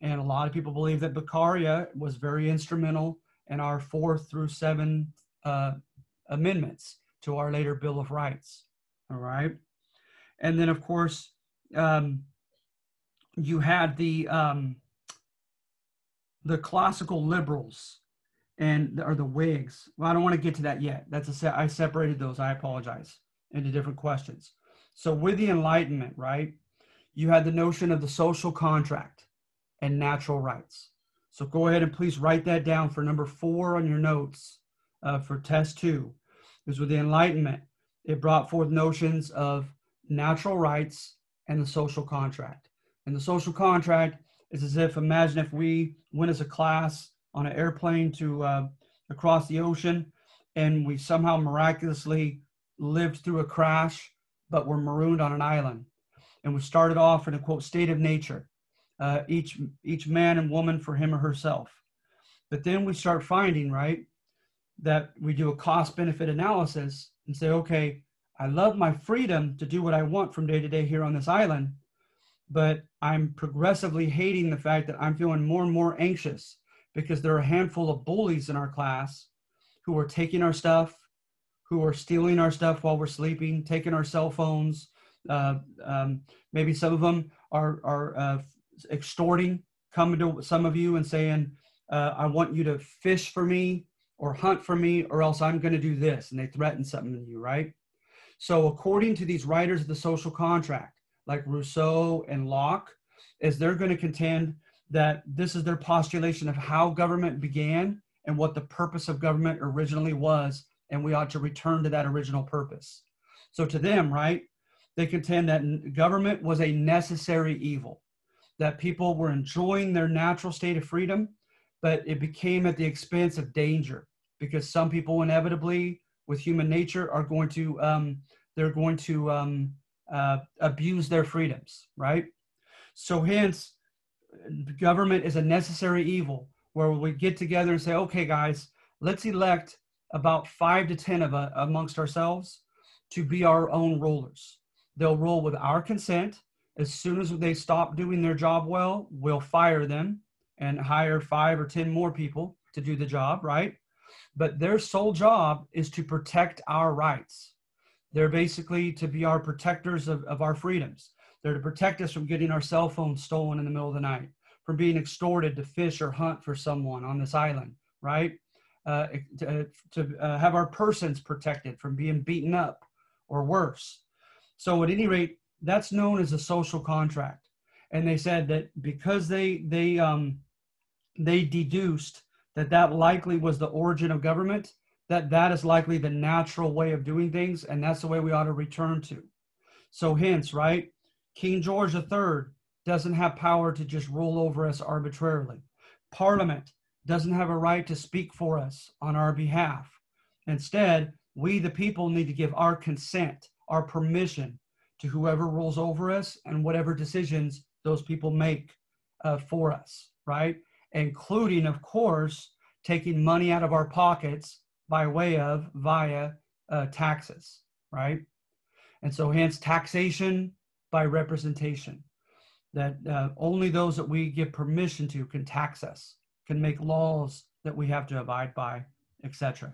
And a lot of people believe that Beccaria was very instrumental in our fourth through seven uh, amendments to our later Bill of Rights. All right. And then, of course, um, you had the um, the classical liberals and or the Whigs. Well, I don't want to get to that yet. That's a se- I separated those. I apologize into different questions. So with the Enlightenment, right, you had the notion of the social contract and natural rights. So go ahead and please write that down for number four on your notes uh, for test two. Because with the Enlightenment, it brought forth notions of natural rights and the social contract. And the social contract is as if imagine if we went as a class on an airplane to uh, across the ocean and we somehow miraculously lived through a crash but were marooned on an island and we started off in a quote state of nature uh, each each man and woman for him or herself but then we start finding right that we do a cost benefit analysis and say okay i love my freedom to do what i want from day to day here on this island but i'm progressively hating the fact that i'm feeling more and more anxious because there are a handful of bullies in our class who are taking our stuff, who are stealing our stuff while we're sleeping, taking our cell phones. Uh, um, maybe some of them are, are uh, extorting, coming to some of you and saying, uh, I want you to fish for me or hunt for me, or else I'm going to do this. And they threaten something to you, right? So, according to these writers of the social contract, like Rousseau and Locke, is they're going to contend that this is their postulation of how government began and what the purpose of government originally was, and we ought to return to that original purpose. So, to them, right, they contend that government was a necessary evil, that people were enjoying their natural state of freedom, but it became at the expense of danger because some people inevitably, with human nature, are going to um, they're going to um, uh, abuse their freedoms, right? So, hence, government is a necessary evil where we get together and say, okay, guys, let's elect about five to 10 of us uh, amongst ourselves to be our own rulers. They'll rule with our consent. As soon as they stop doing their job well, we'll fire them and hire five or 10 more people to do the job, right? But their sole job is to protect our rights. They're basically to be our protectors of, of our freedoms. They're to protect us from getting our cell phones stolen in the middle of the night, from being extorted to fish or hunt for someone on this island, right? Uh, to, to uh, have our persons protected from being beaten up or worse. So, at any rate, that's known as a social contract. And they said that because they they um, they deduced that that likely was the origin of government, that that is likely the natural way of doing things, and that's the way we ought to return to. So, hence, right, King George III doesn't have power to just rule over us arbitrarily. Parliament doesn't have a right to speak for us on our behalf. Instead, we, the people, need to give our consent, our permission to whoever rules over us and whatever decisions those people make uh, for us, right? Including, of course, taking money out of our pockets by way of via uh, taxes, right? And so, hence, taxation by representation, that uh, only those that we give permission to can tax us, can make laws that we have to abide by, etc.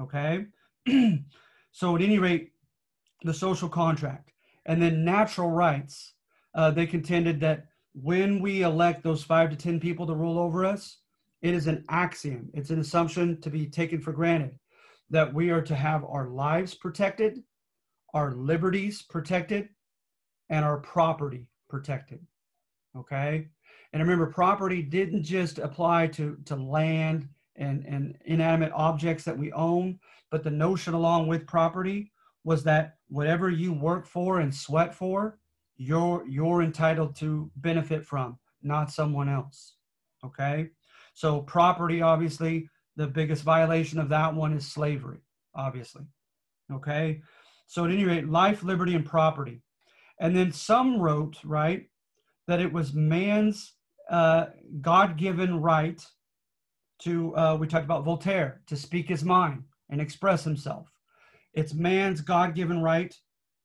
Okay? [CLEARS THROAT] so, at any rate, the social contract and then natural rights. Uh, they contended that when we elect those five to 10 people to rule over us, it is an axiom, it's an assumption to be taken for granted that we are to have our lives protected, our liberties protected, and our property protected. Okay? And remember, property didn't just apply to, to land and, and inanimate objects that we own, but the notion along with property was that whatever you work for and sweat for, you're you're entitled to benefit from, not someone else. Okay? So property, obviously, the biggest violation of that one is slavery, obviously. Okay? So at any rate, life, liberty, and property. And then some wrote, right, that it was man's uh, God-given right to, uh, we talked about Voltaire, to speak his mind and express himself. It's man's God given right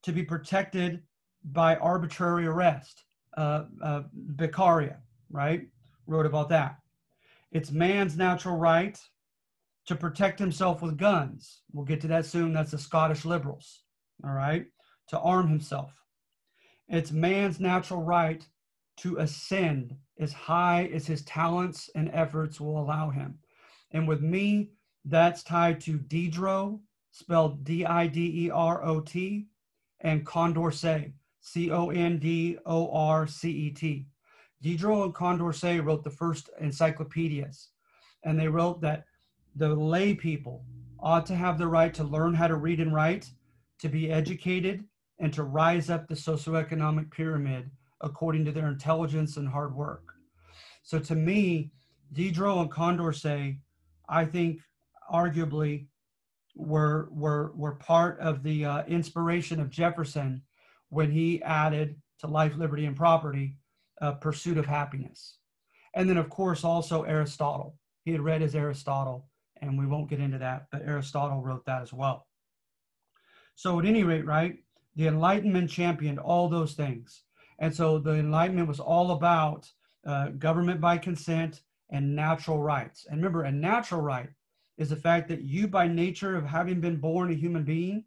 to be protected by arbitrary arrest. Uh, uh, Beccaria, right, wrote about that. It's man's natural right to protect himself with guns. We'll get to that soon. That's the Scottish liberals, all right, to arm himself. It's man's natural right to ascend as high as his talents and efforts will allow him. And with me, that's tied to Diderot spelled D I D E R O T, and Condorcet, C O N D O R C E T. Diderot and Condorcet wrote the first encyclopedias, and they wrote that the lay people ought to have the right to learn how to read and write, to be educated, and to rise up the socioeconomic pyramid according to their intelligence and hard work. So to me, Diderot and Condorcet, I think arguably were were were part of the uh, inspiration of Jefferson when he added to life, liberty, and property uh, pursuit of happiness, and then of course also Aristotle. He had read his Aristotle, and we won't get into that, but Aristotle wrote that as well. So at any rate, right, the Enlightenment championed all those things, and so the Enlightenment was all about uh, government by consent and natural rights. And remember, a natural right is the fact that you, by nature of having been born a human being,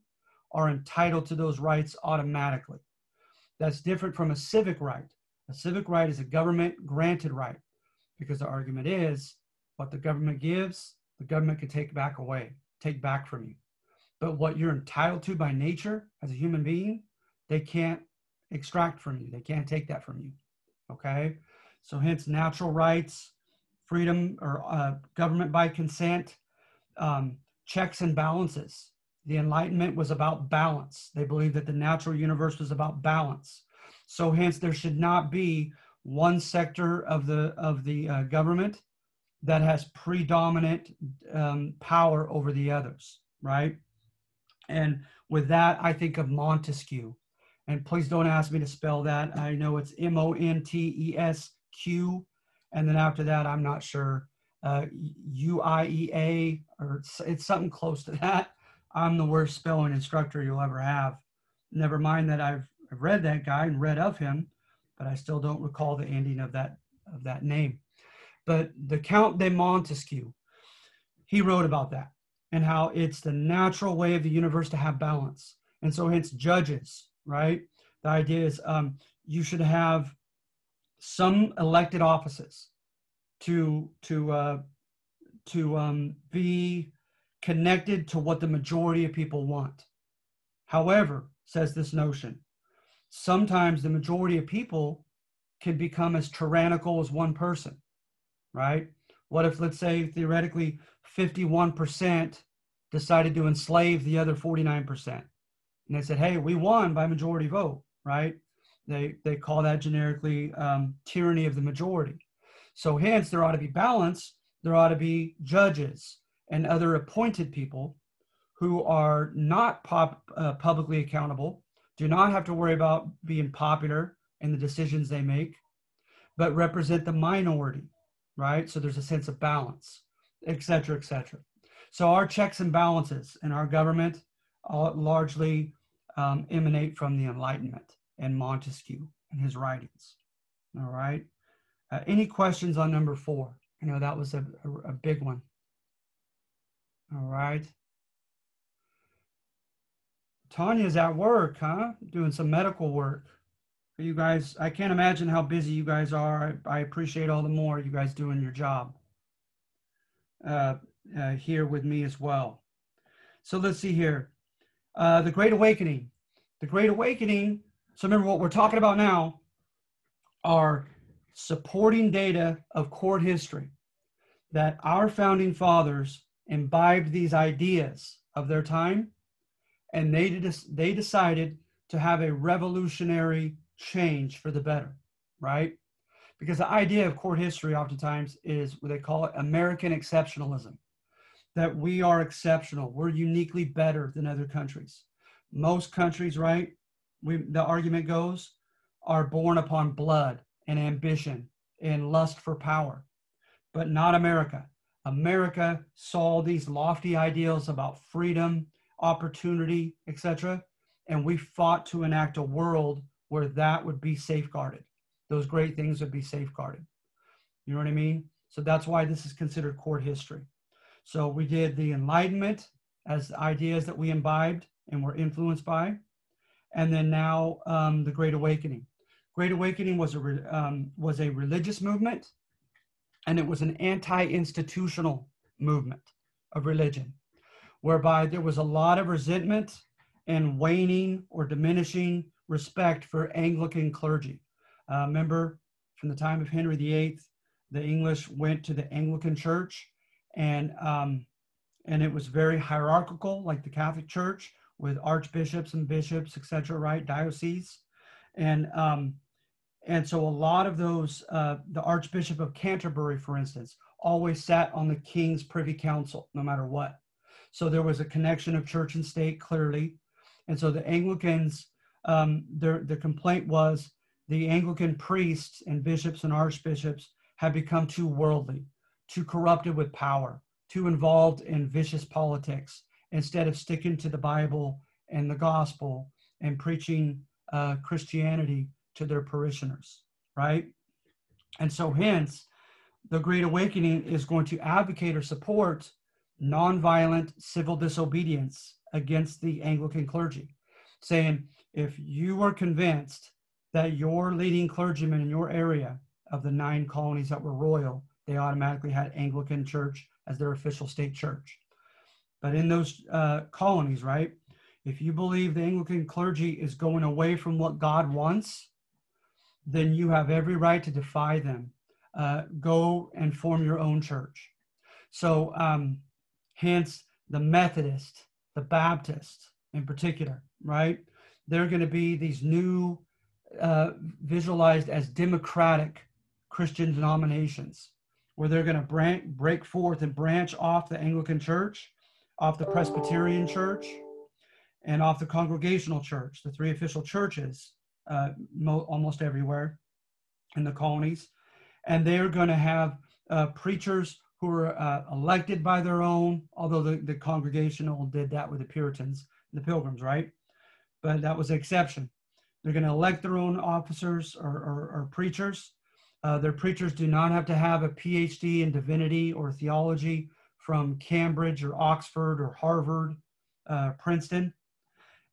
are entitled to those rights automatically. That's different from a civic right. A civic right is a government granted right because the argument is what the government gives, the government can take back away, take back from you. But what you're entitled to by nature as a human being, they can't extract from you. They can't take that from you. Okay? So, hence, natural rights, freedom, or uh, government by consent, um, checks and balances. The Enlightenment was about balance. They believed that the natural universe was about balance. So hence, there should not be one sector of the of the uh, government that has predominant um, power over the others, right? And with that, I think of Montesquieu. And please don't ask me to spell that. I know it's M O N T E S Q. And then after that, I'm not sure uh, UIEA, or it's, it's something close to that. I'm the worst spelling instructor you'll ever have. Never mind that I've, I've read that guy and read of him, but I still don't recall the ending of that of that name. But the Count de Montesquieu, he wrote about that and how it's the natural way of the universe to have balance. And so, hence, judges, right? The idea is um, you should have some elected offices to to uh, to um, be connected to what the majority of people want. However, says this notion, sometimes the majority of people can become as tyrannical as one person, right? What if, let's say, theoretically, 51% decided to enslave the other 49%? And they said, hey, we won by majority vote, right? They, they call that generically um, tyranny of the majority. So, hence, there ought to be balance. There ought to be judges and other appointed people who are not pop, uh, publicly accountable, do not have to worry about being popular in the decisions they make, but represent the minority, right? So there's a sense of balance, et cetera, et cetera. So our checks and balances in our government largely um, emanate from the Enlightenment and Montesquieu and his writings. All right. Uh, any questions on number four? I know that was a, a, a big one. All right. Tanya's at work, huh? Doing some medical work. You guys, I can't imagine how busy you guys are. I, I appreciate all the more you guys doing your job uh, uh, here with me as well. So let's see here. Uh, the Great Awakening. The Great Awakening. So remember what we're talking about now are supporting data of court history that our founding fathers imbibed these ideas of their time and they, they decided to have a revolutionary change for the better, right? Because the idea of court history oftentimes is what they call it American exceptionalism, that we are exceptional, we're uniquely better than other countries. Most countries, right? We, the argument goes, are born upon blood and ambition and lust for power, but not America. America saw these lofty ideals about freedom, opportunity, etc., and we fought to enact a world where that would be safeguarded. Those great things would be safeguarded. You know what I mean? So that's why this is considered court history. So we did the Enlightenment as ideas that we imbibed and were influenced by. And then now um, the Great Awakening. Great Awakening was a, um, was a religious movement and it was an anti-institutional movement of religion whereby there was a lot of resentment and waning or diminishing respect for Anglican clergy. Uh, remember, from the time of Henry VIII, the English went to the Anglican Church, and um, and it was very hierarchical, like the Catholic Church, with archbishops and bishops, etc. Right, dioceses, and um, and so a lot of those, uh, the Archbishop of Canterbury, for instance, always sat on the King's Privy Council, no matter what. So there was a connection of church and state clearly, and so the Anglicans um, their, the complaint was the Anglican priests and bishops and archbishops had become too worldly, too corrupted with power, too involved in vicious politics, instead of sticking to the Bible and the gospel and preaching uh, Christianity to their parishioners, right? And so, hence, the Great Awakening is going to advocate or support nonviolent civil disobedience against the Anglican clergy, saying, if you are convinced that your leading clergyman in your area of the nine colonies that were royal, they automatically had Anglican Church as their official state church. But in those uh, colonies, right, if you believe the Anglican clergy is going away from what God wants, then you have every right to defy them. Uh, go and form your own church. So, um, hence the Methodist, the Baptist in particular, right? they're going to be these new uh, visualized as democratic Christian denominations where they're going to branch, break forth and branch off the Anglican Church, off the Presbyterian Church, and off the Congregational Church, the three official churches uh, mo- almost everywhere in the colonies. And they're going to have uh, preachers who are uh, elected by their own, although the, the Congregational did that with the Puritans, the Pilgrims, right? but that was the exception. They're going to elect their own officers or, or, or preachers. Uh, their preachers do not have to have a PhD in divinity or theology from Cambridge or Oxford or Harvard, uh, Princeton.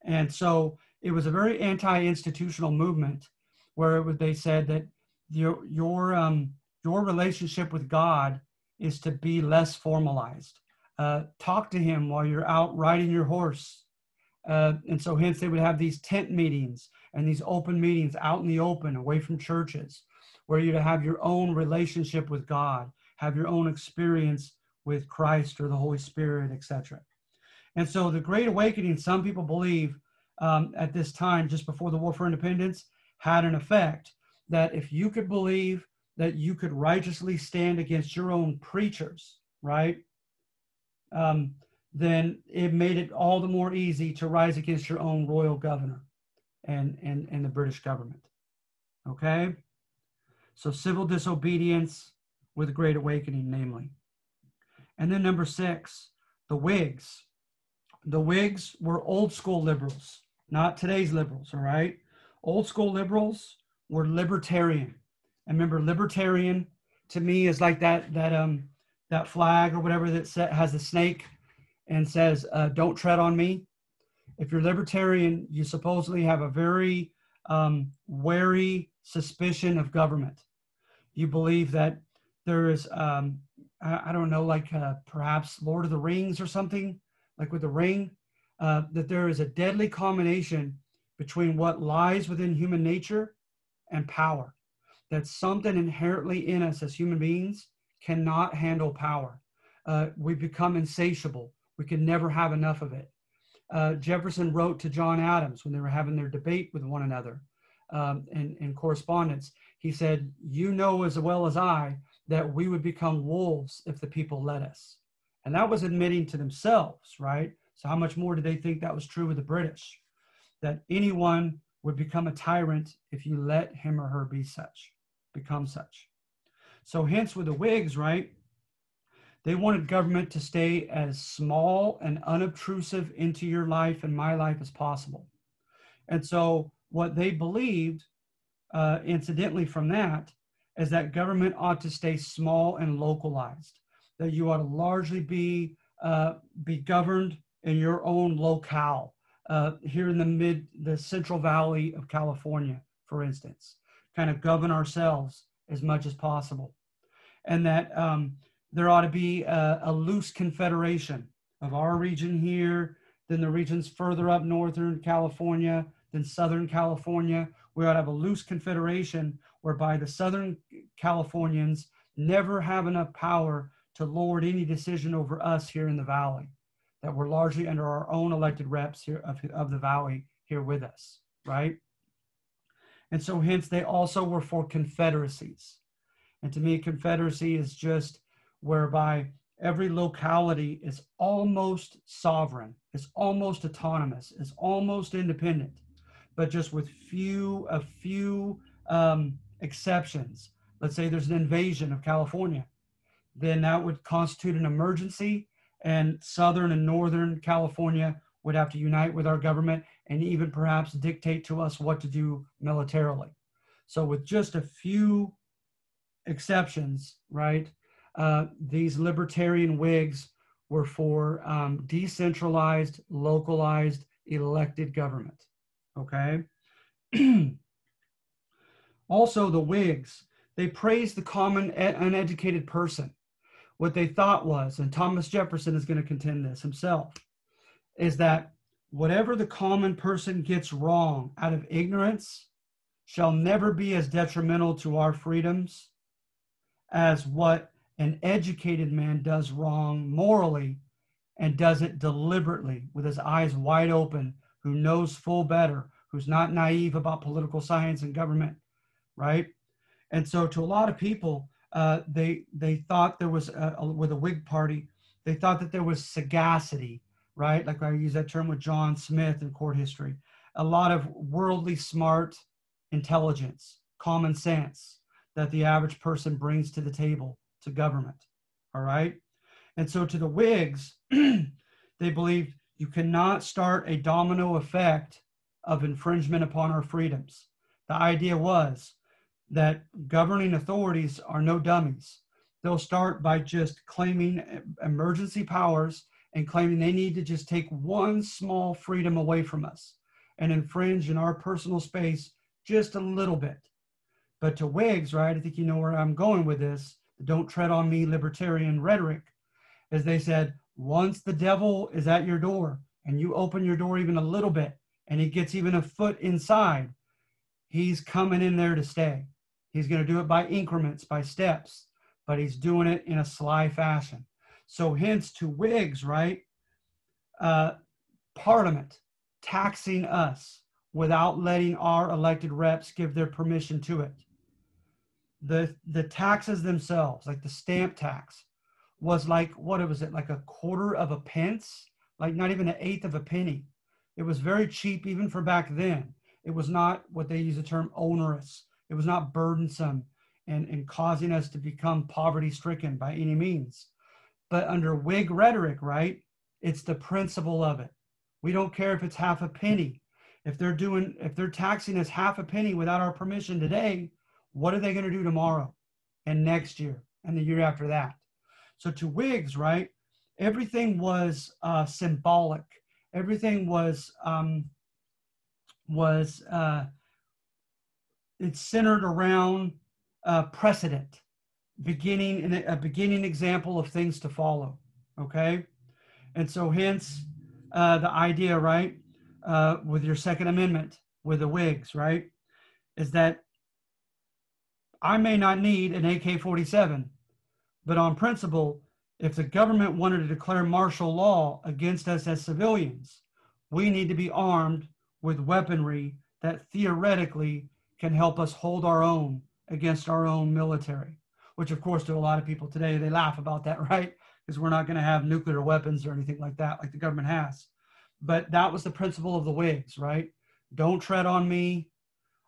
And so it was a very anti-institutional movement where it was, they said that your, your, um, your relationship with God is to be less formalized. Uh, talk to him while you're out riding your horse uh, and so hence they would have these tent meetings and these open meetings out in the open away from churches where you'd have your own relationship with god have your own experience with christ or the holy spirit etc and so the great awakening some people believe um, at this time just before the war for independence had an effect that if you could believe that you could righteously stand against your own preachers right um, then it made it all the more easy to rise against your own royal governor and, and, and the British government. Okay? So civil disobedience with a great awakening, namely. And then number six, the Whigs. The Whigs were old school liberals, not today's liberals, all right? Old school liberals were libertarian. And remember, libertarian to me is like that that um that flag or whatever that set, has a snake and says, uh, "Don't tread on me." If you're libertarian, you supposedly have a very um, wary suspicion of government. You believe that there is, um, I, I, don't know, like uh, perhaps Lord of the Rings or something, like with the ring, uh, that there is a deadly combination between what lies within human nature and power. That something inherently in us as human beings cannot handle power. Uh, we become insatiable. We can never have enough of it. Uh, Jefferson wrote to John Adams when they were having their debate with one another um, in, in correspondence. He said, You know as well as I that we would become wolves if the people let us. And that was admitting to themselves, right? So, how much more do they think that was true with the British? That anyone would become a tyrant if you let him or her be such, become such. So, hence with the Whigs, right? They wanted government to stay as small and unobtrusive into your life and my life as possible. And so, what they believed, uh, incidentally, from that, is that government ought to stay small and localized, that you ought to largely be, uh, be governed in your own locale. Uh, here in the mid, the Central Valley of California, for instance, kind of govern ourselves as much as possible. And that um, there ought to be a, a loose confederation of our region here, then the regions further up northern California, then Southern California. We ought to have a loose confederation whereby the Southern Californians never have enough power to lord any decision over us here in the valley, that we're largely under our own elected reps here of, of the valley here with us, right? And so hence they also were for confederacies. And to me, confederacy is just whereby every locality is almost sovereign, is almost autonomous, is almost independent, but just with few a few um, exceptions. Let's say there's an invasion of California, then that would constitute an emergency, and Southern and Northern California would have to unite with our government and even perhaps dictate to us what to do militarily. So, with just a few exceptions, right? Uh, these libertarian Whigs were for um, decentralized, localized, elected government. Okay. [CLEARS THROAT] also, the Whigs, they praised the common uneducated person. What they thought was, and Thomas Jefferson is going to contend this himself, is that whatever the common person gets wrong out of ignorance shall never be as detrimental to our freedoms as what an educated man does wrong morally and does it deliberately with his eyes wide open, who knows full better, who's not naive about political science and government, right? And so, to a lot of people, uh, they they thought there was a, a, with a Whig party, they thought that there was sagacity, right? Like I use that term with John Smith in court history, a lot of worldly smart intelligence, common sense that the average person brings to the table to government. All right. And so to the Whigs, [CLEARS THROAT] they believed you cannot start a domino effect of infringement upon our freedoms. The idea was that governing authorities are no dummies. They'll start by just claiming emergency powers and claiming they need to just take one small freedom away from us and infringe in our personal space just a little bit. But to Whigs, right, I think you know where I'm going with this, don't tread on me libertarian rhetoric, as they said, once the devil is at your door and you open your door even a little bit and he gets even a foot inside, he's coming in there to stay. He's going to do it by increments, by steps, but he's doing it in a sly fashion. So, hence to Whigs, right? Uh, Parliament taxing us without letting our elected reps give their permission to it the the taxes themselves, like the stamp tax, was like what it was it like a quarter of a pence, like not even an eighth of a penny. It was very cheap even for back then. It was not what they use the term onerous. It was not burdensome and, and causing us to become poverty stricken by any means. But under Whig rhetoric, right, it's the principle of it. We don't care if it's half a penny. If they're doing, if they're taxing us half a penny without our permission today, what are they going to do tomorrow and next year and the year after that? So to Whigs, right, everything was uh, symbolic. Everything was um, was uh, it's centered around uh, precedent, beginning in a beginning example of things to follow. Okay, and so hence uh, the idea, right, uh, with your Second Amendment, with the Whigs, right, is that I may not need an AK 47, but on principle, if the government wanted to declare martial law against us as civilians, we need to be armed with weaponry that theoretically can help us hold our own against our own military. Which, of course, to a lot of people today, they laugh about that, [LAUGHS] right? Because we're not going to have nuclear weapons or anything like that, like the government has. But that was the principle of the Whigs, right? Don't tread on me.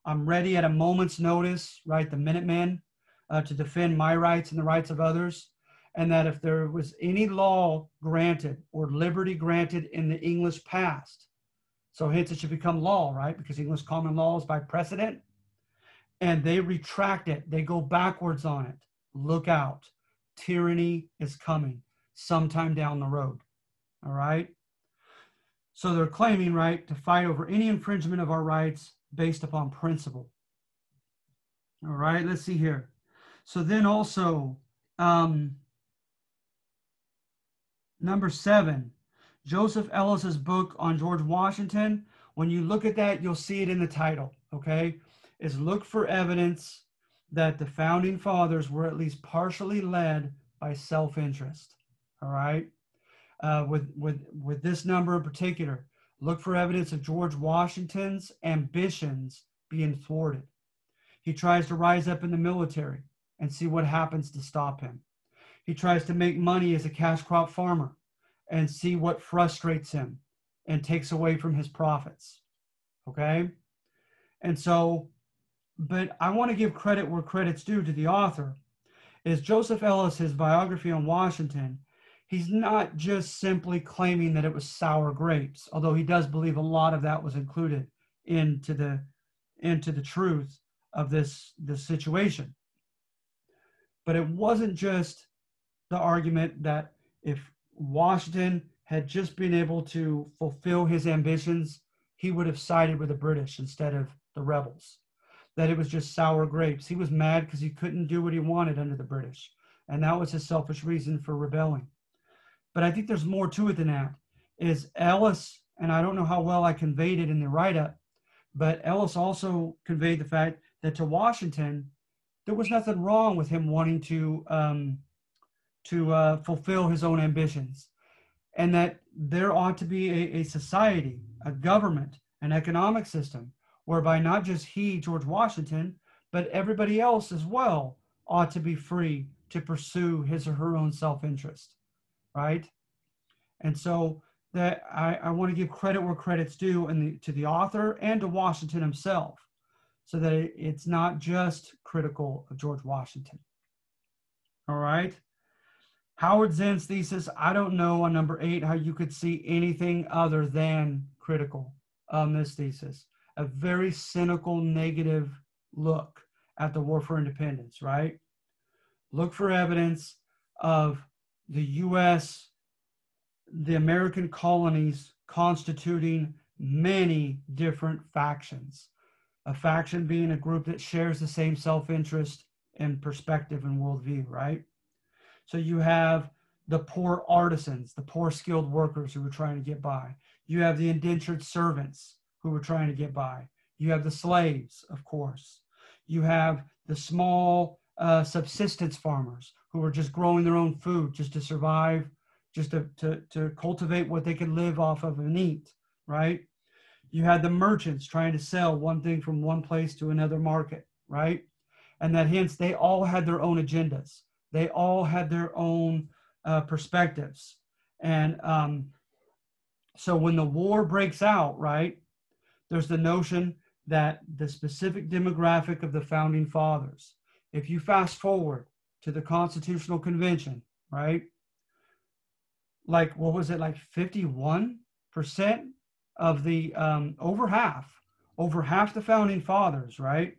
I'm ready at a moment's notice, right? The Minutemen uh, to defend my rights and the rights of others and that if there was any law granted or liberty granted in the English past, so hence it should become law, right? Because English common law is by precedent, and they retract it, they go backwards on it. Look out, tyranny is coming sometime down the road. All right. So they're claiming, right, to fight over any infringement of our rights based upon principle. All right, let's see here. So then also, um, Number seven, Joseph Ellis's book on George Washington. When you look at that, you'll see it in the title, okay? Is look for evidence that the founding fathers were at least partially led by self-interest, all right? Uh, with, with, with this number in particular, look for evidence of George Washington's ambitions being thwarted. He tries to rise up in the military and see what happens to stop him. He tries to make money as a cash crop farmer and see what frustrates him and takes away from his profits. Okay? And so, but I want to give credit where credit's due to the author. Is Joseph Ellis, his biography on Washington, he's not just simply claiming that it was sour grapes, although he does believe a lot of that was included into the into the truth of this this situation. But it wasn't just the argument that if Washington had just been able to fulfill his ambitions, he would have sided with the British instead of the rebels. That it was just sour grapes. He was mad because he couldn't do what he wanted under the British. And that was his selfish reason for rebelling. But I think there's more to it than that. Is Ellis, and I don't know how well I conveyed it in the write up, but Ellis also conveyed the fact that to Washington, there was nothing wrong with him wanting to um, to uh, fulfill his own ambitions, and that there ought to be a, a society, a government, an economic system whereby not just he, George Washington, but everybody else as well ought to be free to pursue his or her own self-interest, right? And so that I, I want to give credit where credit's due and to the author and to Washington himself, so that it, it's not just critical of George Washington. All right. Howard Zinn's thesis, I don't know on number eight how you could see anything other than critical on this thesis. A very cynical, negative look at the war for independence, right? Look for evidence of the US, the American colonies constituting many different factions. A faction being a group that shares the same self interest and perspective and worldview, right? So you have the poor artisans, the poor skilled workers who were trying to get by. You have the indentured servants who were trying to get by. You have the slaves, of course. You have the small uh, subsistence farmers who were just growing their own food just to survive, just to, to, to cultivate what they could live off of and eat, right? You had the merchants trying to sell one thing from one place to another market, right? And that hence they all had their own agendas they all had their own uh, perspectives. And um, so when the war breaks out, right, there's the notion that the specific demographic of the founding fathers, if you fast forward to the Constitutional Convention, right, like what was it, like 51% of the, um, over half, over half the founding fathers, right,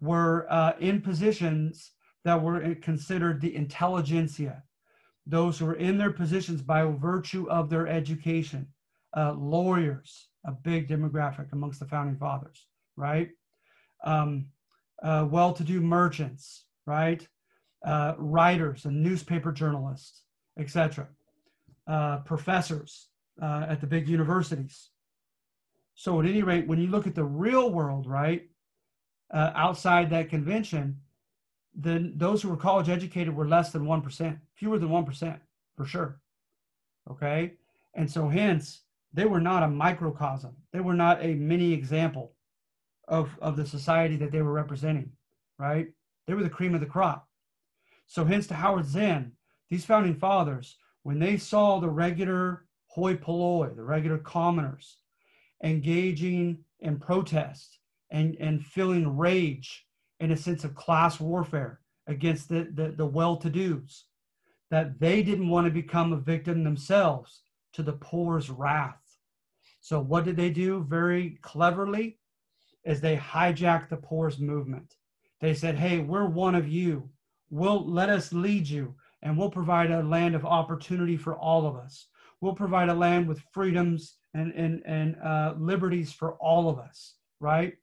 were uh, in positions that were considered the intelligentsia, those who were in their positions by virtue of their education. Uh, lawyers, a big demographic amongst the founding fathers, right? Um, uh, well to do merchants, right? Uh, writers and newspaper journalists, etc. Uh, professors uh, at the big universities. So, at any rate, when you look at the real world, right, uh, outside that convention, then those who were college educated were less than 1%, fewer than 1% for sure. Okay. And so, hence, they were not a microcosm, they were not a mini example of, of the society that they were representing, right? They were the cream of the crop. So, hence, to Howard Zinn, these founding fathers, when they saw the regular hoi polloi, the regular commoners, engaging in protest and, and feeling rage in a sense of class warfare against the, the, the well to dos, that they didn't want to become a victim themselves to the poor's wrath. So, what did they do very cleverly? Is they hijacked the poor's movement. They said, Hey, we're one of you. We'll let us lead you, and we'll provide a land of opportunity for all of us. We'll provide a land with freedoms and, and, and uh, liberties for all of us, right?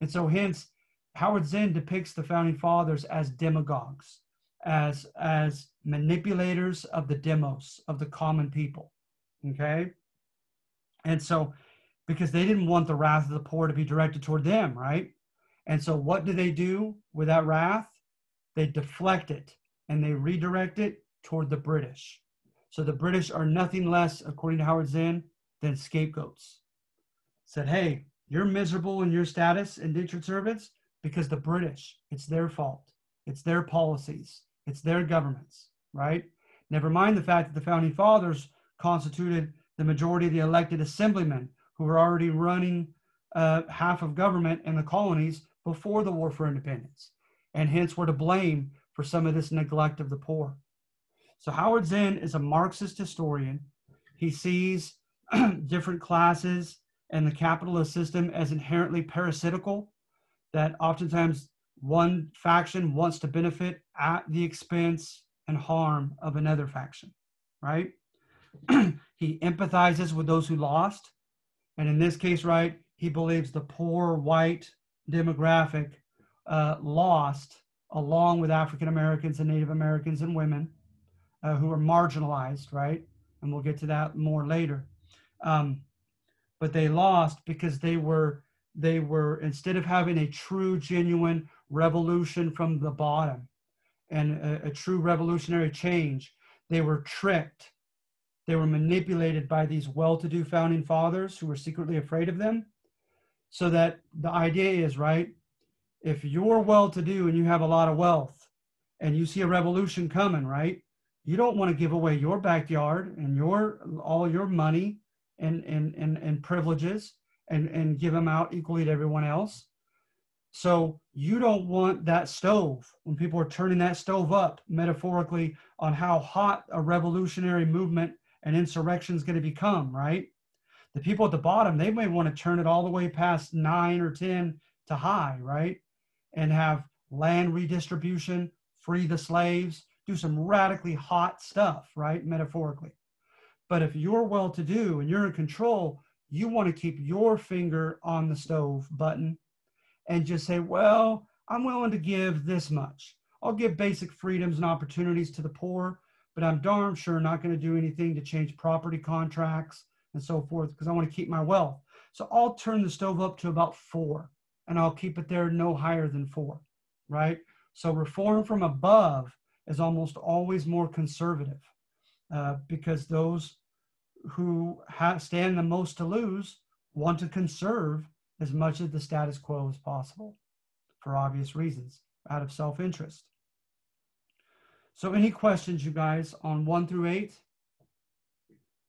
And so, hence, Howard Zinn depicts the founding fathers as demagogues, as, as manipulators of the demos, of the common people, okay? And so, because they didn't want the wrath of the poor to be directed toward them, right? And so, what do they do with that wrath? They deflect it and they redirect it toward the British. So, the British are nothing less, according to Howard Zinn, than scapegoats. Said, hey, you're miserable in your status, indentured servants, because the British, it's their fault. It's their policies. It's their governments, right? Never mind the fact that the founding fathers constituted the majority of the elected assemblymen who were already running uh, half of government in the colonies before the War for Independence, and hence were to blame for some of this neglect of the poor. So Howard Zinn is a Marxist historian. He sees [CLEARS THROAT] different classes and the capitalist system as inherently parasitical, that oftentimes one faction wants to benefit at the expense and harm of another faction, right? [CLEARS THROAT] he empathizes with those who lost. And in this case, right, he believes the poor white demographic uh, lost along with African Americans and Native Americans and women uh, who are marginalized, right? And we'll get to that more later. Um, but they lost because they were they were instead of having a true genuine revolution from the bottom and a, a true revolutionary change they were tricked they were manipulated by these well-to-do founding fathers who were secretly afraid of them. So that the idea is right if you're well-to-do and you have a lot of wealth and you see a revolution coming right you don't want to give away your backyard and your all your money and and and, and privileges and and give them out equally to everyone else. So you don't want that stove. When people are turning that stove up metaphorically on how hot a revolutionary movement and insurrection is going to become right? The people at the bottom they may want to turn it all the way past nine or ten to high right? And have land redistribution free the slaves do some radically hot stuff right metaphorically. But if you're well to do and you're in control, you want to keep your finger on the stove button and just say, well, I'm willing to give this much. I'll give basic freedoms and opportunities to the poor, but I'm darn sure not going to do anything to change property contracts and so forth because I want to keep my wealth. So I'll turn the stove up to about four and I'll keep it there no higher than four, right? So reform from above is almost always more conservative uh, because those who have, stand the most to lose want to conserve as much of the status quo as possible for obvious reasons out of self interest. So, any questions, you guys, on one through eight?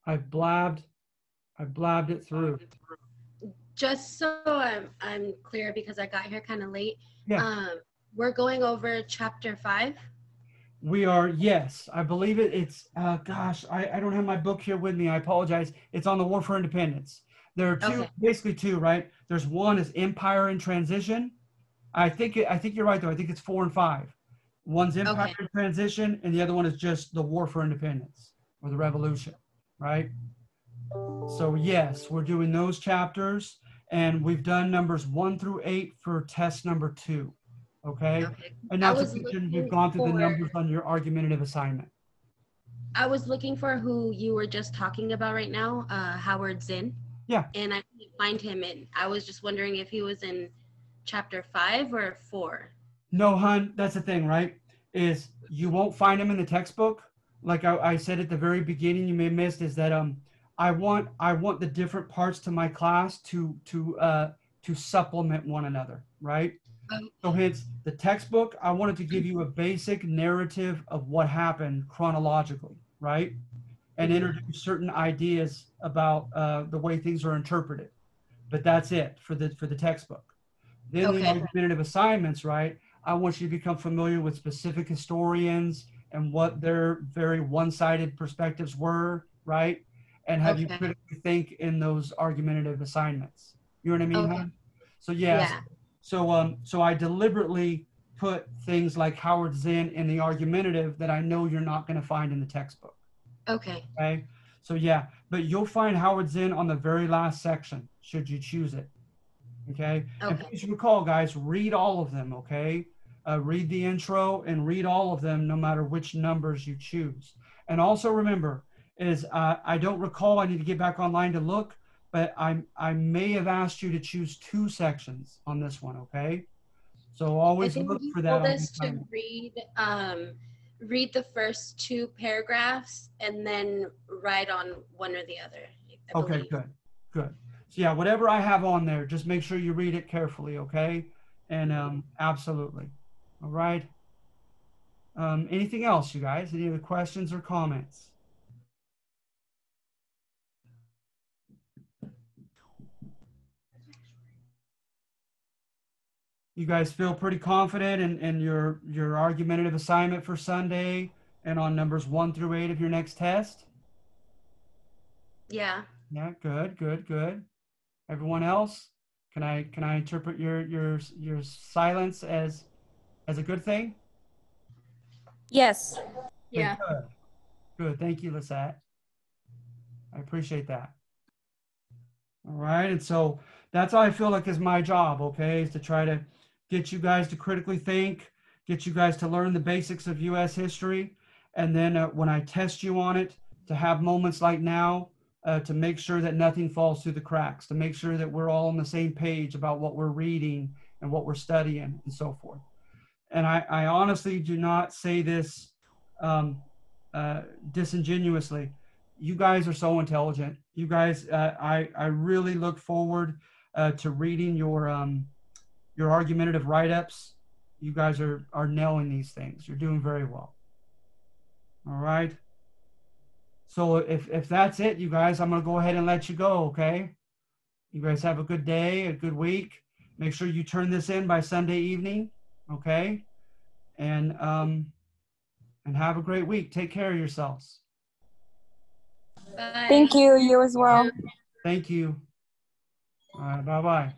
I've blabbed, I've blabbed it through. Just so I'm, I'm clear because I got here kind of late. Yeah. Um, we're going over chapter five. We are, yes, I believe it. It's, uh, gosh, I, I don't have my book here with me. I apologize. It's on the War for Independence. There are two, Okay. basically two, right? There's one is Empire in Transition. I think it, I think you're right though. I think it's four and five. One's Empire and Transition, and the other one is just the War for Independence or the Revolution, right? So yes, we're doing those chapters, and we've done numbers one through eight for test number two. Okay, Okay. and now not to was mention we've gone through the numbers on your argumentative assignment. I was looking for who you were just talking about right now, uh, Howard Zinn. Yeah. And I couldn't find him, and I was just wondering if he was in chapter five or four. No, hun, that's the thing, right? Is you won't find them in the textbook. Like I, I said at the very beginning, you may have missed is that um I want I want the different parts to my class to to uh to supplement one another, right? So hence the textbook, I wanted to give you a basic narrative of what happened chronologically, right? And introduce certain ideas about uh, the way things are interpreted. But that's it for the for the textbook. Then the Okay. argumentative assignments, right? I want you to become familiar with specific historians and what their very one-sided perspectives were, right? And have you critically think in those argumentative assignments. You know what I mean? Okay. So yes, Yeah. so um so I deliberately put things like Howard Zinn in the argumentative that I know you're not going to find in the textbook. Okay. Okay. So yeah, but you'll find Howard Zinn on the very last section should you choose it. Okay. And Okay. please recall, guys, read all of them. Okay. Uh, read the intro and read all of them, no matter which numbers you choose. And also remember, is uh, I don't recall. I need to get back online to look, but I I may have asked you to choose two sections on this one. Okay. So always look for that. told us to read um, read the first two paragraphs and then write on one or the other. I Okay, believe. good, good. So yeah, whatever I have on there, just make sure you read it carefully, okay? And um, absolutely. All right. Um, anything else, you guys? Any other questions or comments? You guys feel pretty confident in, in your your argumentative assignment for Sunday and on numbers one through eight of your next test? Yeah. Yeah, good, good, good. Everyone else, can I can I interpret your your your silence as as a good thing? Yes. Okay, Yeah. Good. Good. Thank you, Lisette. I appreciate that. All right, and so that's how I feel like is my job. Okay, is to try to get you guys to critically think, get you guys to learn the basics of U.S. history, and then uh, when I test you on it, to have moments like now uh, to make sure that nothing falls through the cracks, to make sure that we're all on the same page about what we're reading and what we're studying and so forth. And I, I honestly do not say this um, uh, disingenuously. You guys are so intelligent. You guys, uh, I, I really look forward uh, to reading your um, your argumentative write-ups. You guys are are nailing these things. You're doing very well. All right. So if if that's it, you guys, I'm gonna go ahead and let you go. Okay. You guys have a good day, a good week. Make sure you turn this in by Sunday evening. Okay. And um, and have a great week. Take care of yourselves. Bye. Thank you. You as well. Thank you. All right. Bye bye.